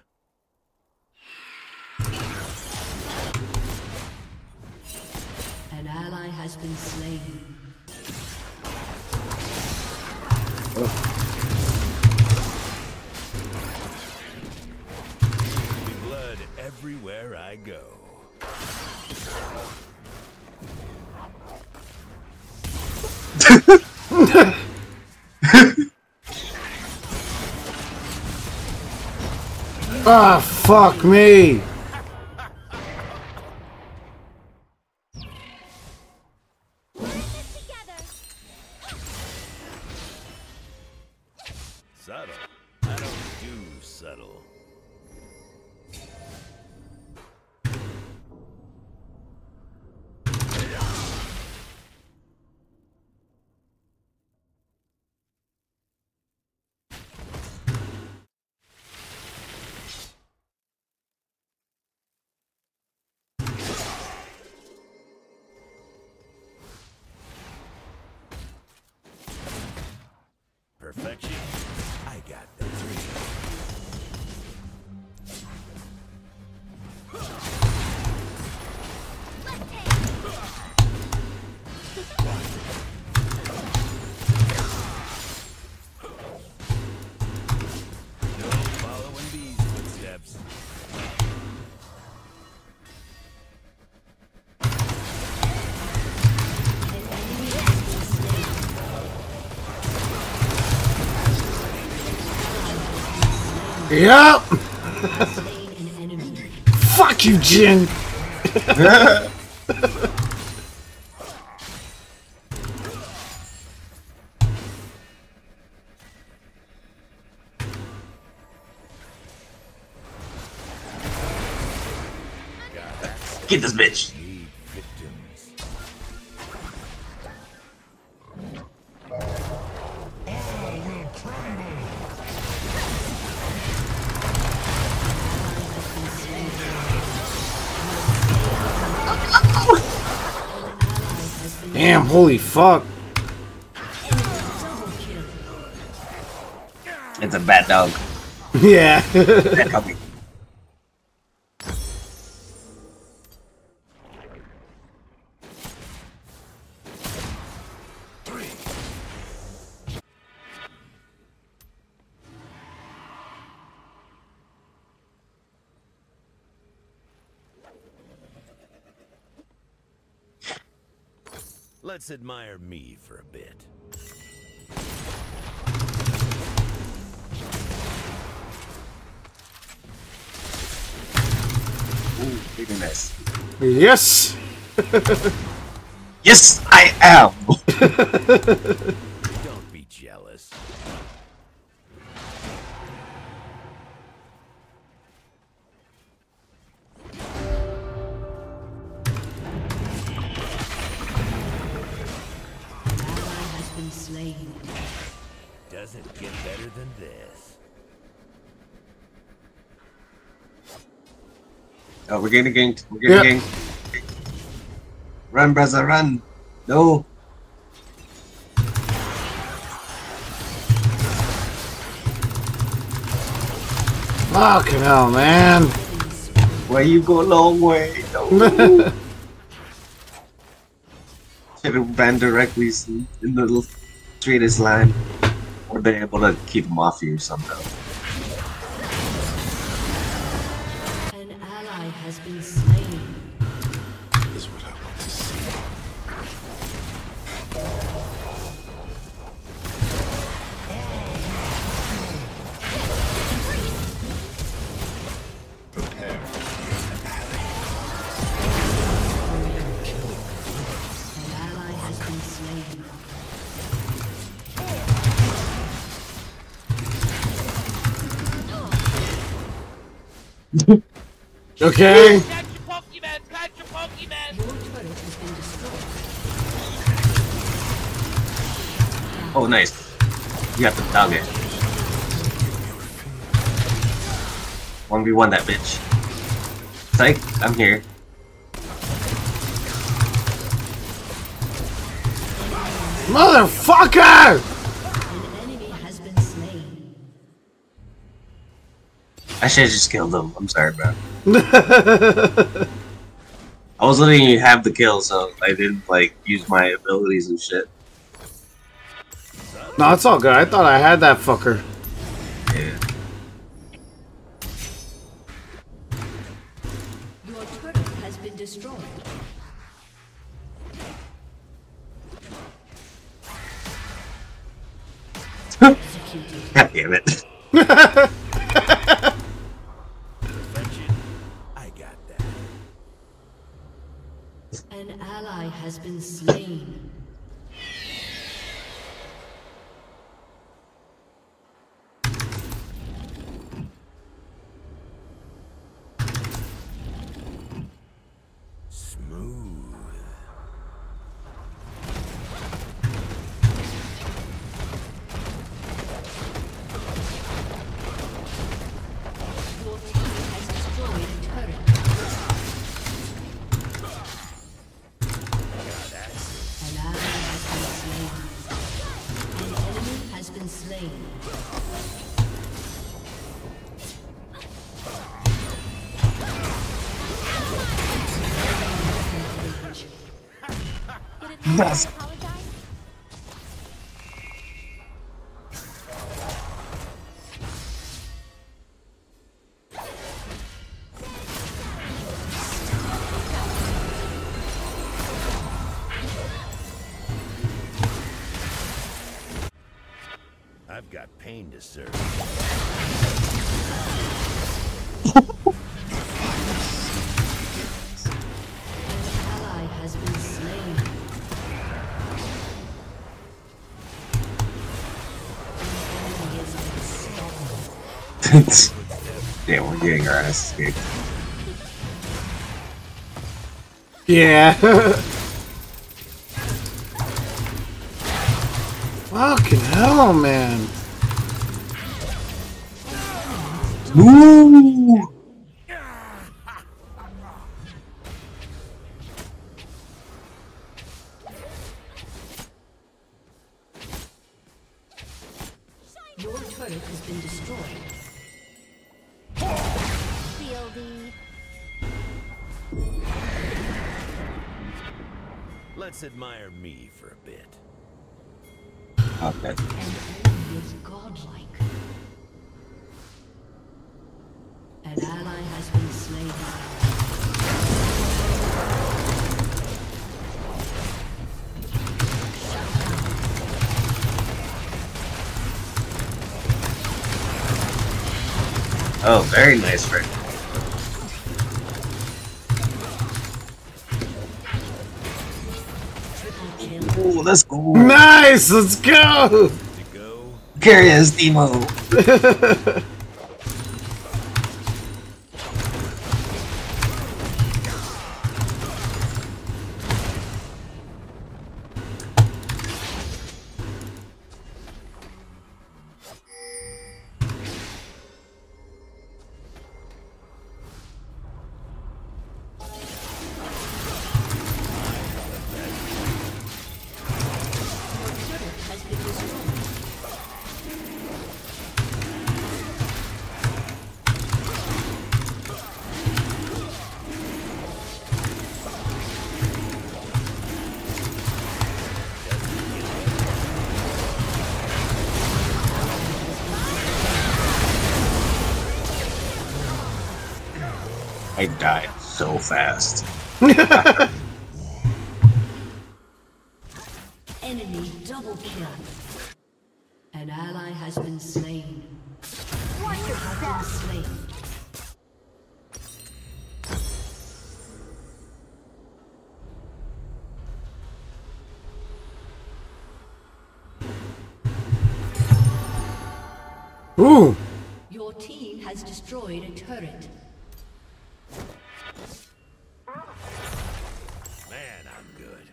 An ally has been slain. Blood everywhere I go. Ah, fuck me. Yep. Fuck you, Jhin. holy fuck. It's a bad dog. Yeah. Bad. Let's admire me for a bit. Ooh, big mess. yes. Yes, I am. getting ganked. We're getting Yeah. ganked. Run, brother, run. No. Fucking hell, man. Where you go a long way. No. Should have ran directly in the little straightest line. Or been able to keep him off you somehow. Okay. Catch your Pokemon! Catch your Pokemon! Your turret has been destroyed. Oh, nice. You got the nugget. 1v1 that bitch. Psych, I'm here. Motherfucker! An enemy has been slain. I should have just killed him. I'm sorry, bro. I was letting you have the kill, so I didn't like use my abilities and shit. No, it's all good. I thought I had that fucker. Yeah. Your turret has been destroyed. God damn it. Yes. Has. Damn, we're getting our asses kicked. Yeah. Fucking hell, man. Ooh! Let's admire me for a bit. Okay. Is godlike. An ally has been slain. Oh, very nice, Rick. Nice, let's go. To go. Carry fast. Enemy double kill. An ally has been slain. You have been slain. Ooh. Your team has destroyed a turret. I'm good.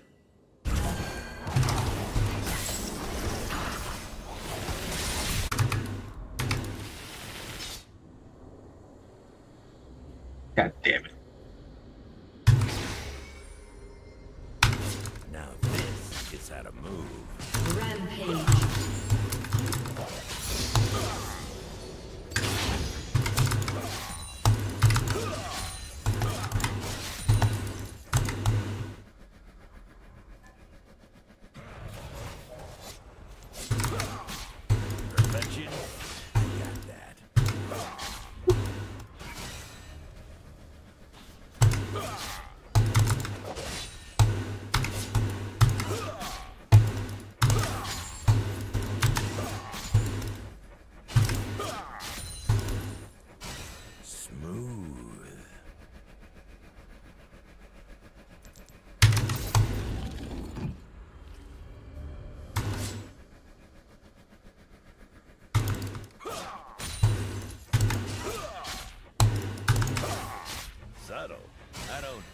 God damn it.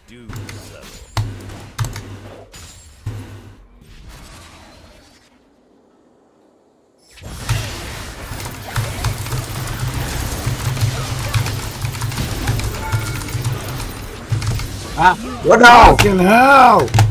Do subtle. Ah, what now? Fucking hell!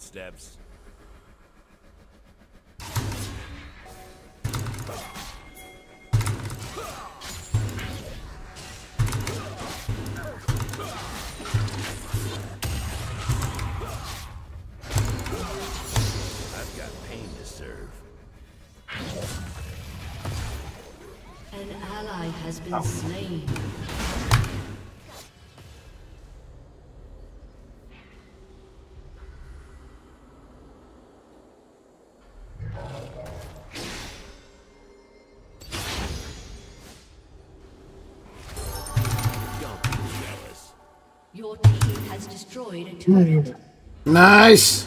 Footsteps. Has destroyed a turret. Nice!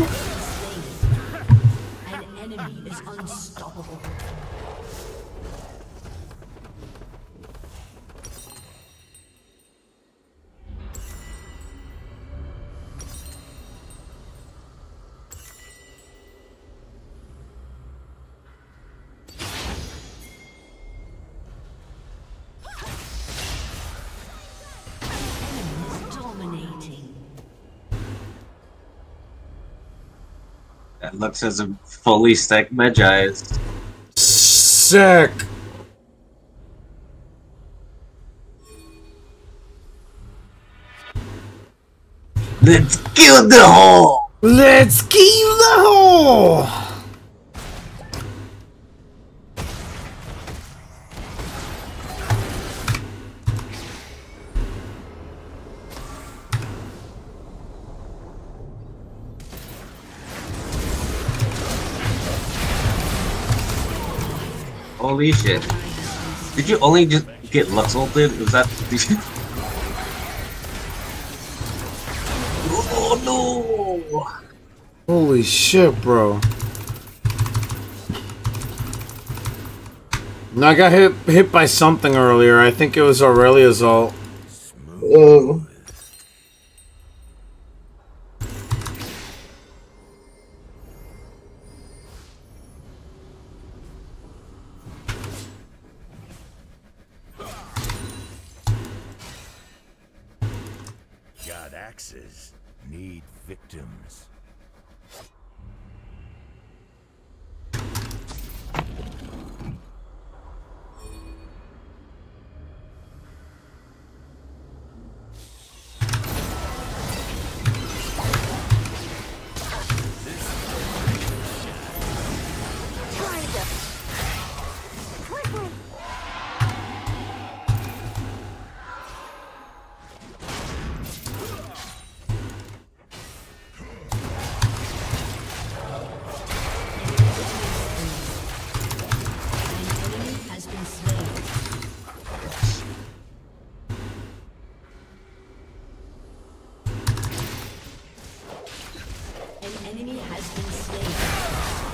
That looks as a fully stacked Mejai's. Sick. Let's kill the hole! Let's kill the hole. Holy shit. Did you only just get Lux ulted? Was that... Did you... Oh no! Holy shit, bro. No, I got hit hit by something earlier. I think it was Aurelion's ult. Oh.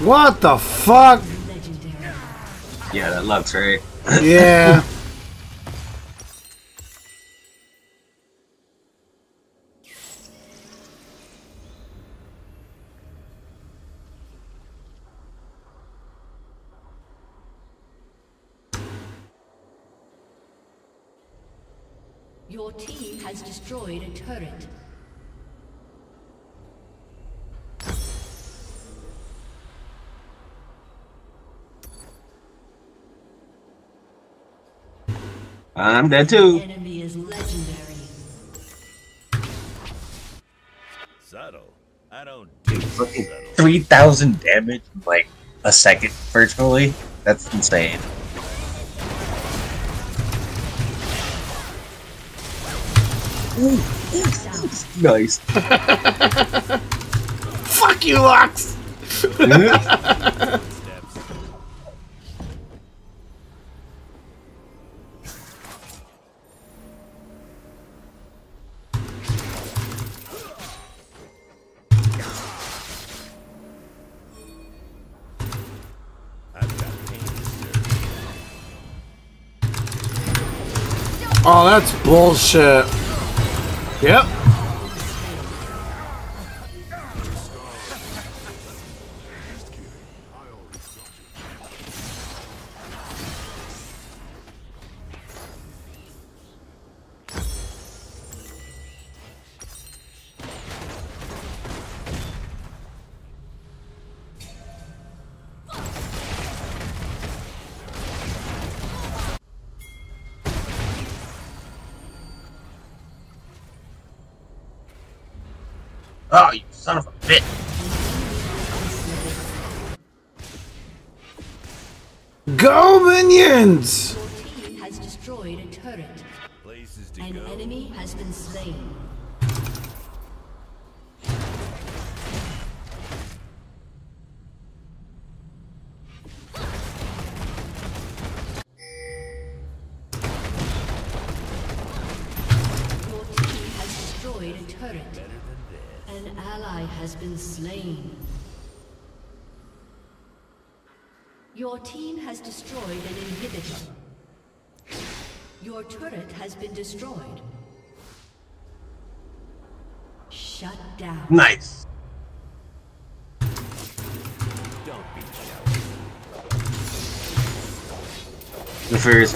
What the fuck? Yeah, that looks right. Yeah. Your team has destroyed a turret. I'm dead too. Enemy is legendary. Subtle. I don't do Fucking 3,000 damage in like a second virtually? That's insane. Nice. Fuck you, Lux. Oh, that's bullshit. Yep.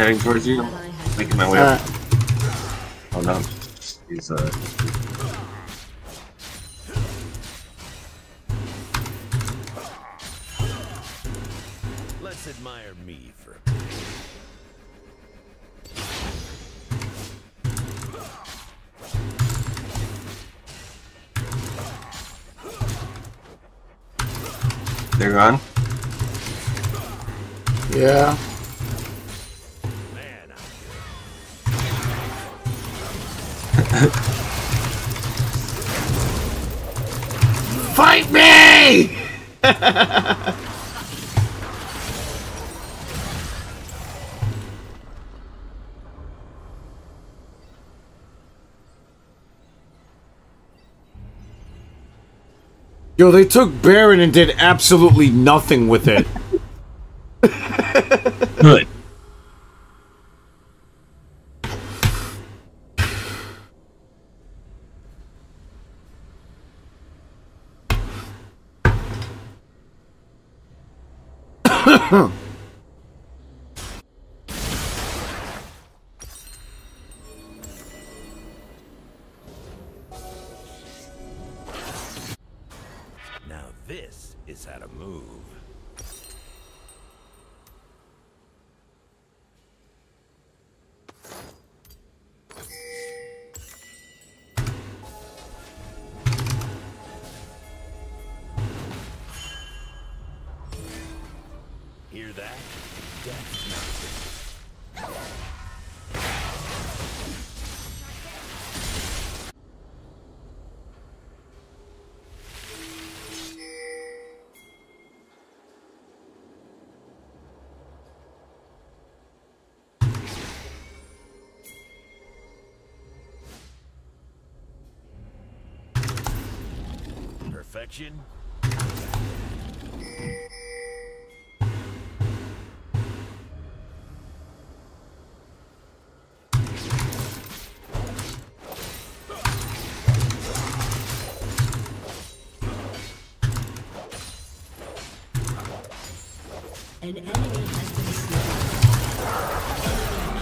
Heading towards you. Ally has Making my way Uh, up. Oh no. He's uh. Let's admire me for. They're gone. yeah. Fight me! Yo, they took Baron and did absolutely nothing with it. Good.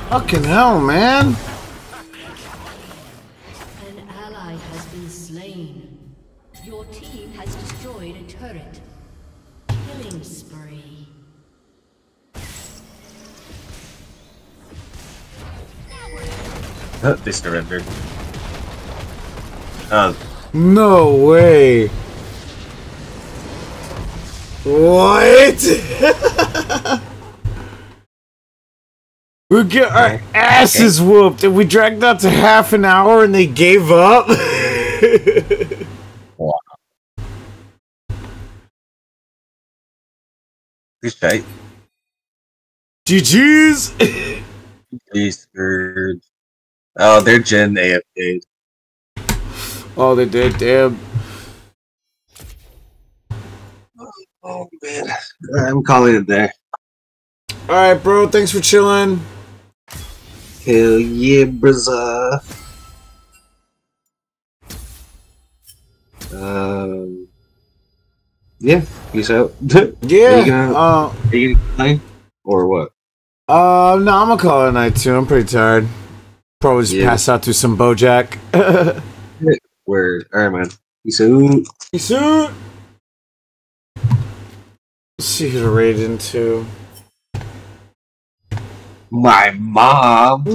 Fucking hell, man. An ally has been slain. Your team has destroyed a turret. Killing spree. Uh, they surrendered. Uh, No way. What? get our asses whooped and we dragged out to half an hour and they gave up? good shite. GG's. Screwed. Oh, they're Gen AFK. oh, they did. Damn. Oh man, I'm calling it there. All right, bro. Thanks for chilling. Hell yeah, brother. Um, yeah, peace out. Are Yeah. you gonna, Uh, are you gonna play or what? uh, no, I'm gonna call it a night too. I'm pretty tired. Probably just Yeah. pass out to some BoJack. Where? All right, man. Peace out. Peace out. Let's see who to raid into. My mom.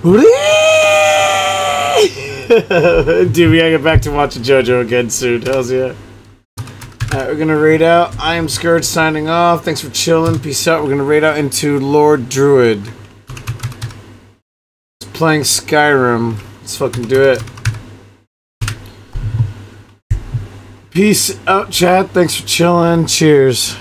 Dude, we gotta get back to watching JoJo again soon. Hells yeah. Alright, we're gonna raid out. I am Scurge signing off. Thanks for chilling. Peace out. We're gonna raid out into Lord Druid. He's playing Skyrim. Let's fucking do it. Peace out, chat. Thanks for chilling. Cheers.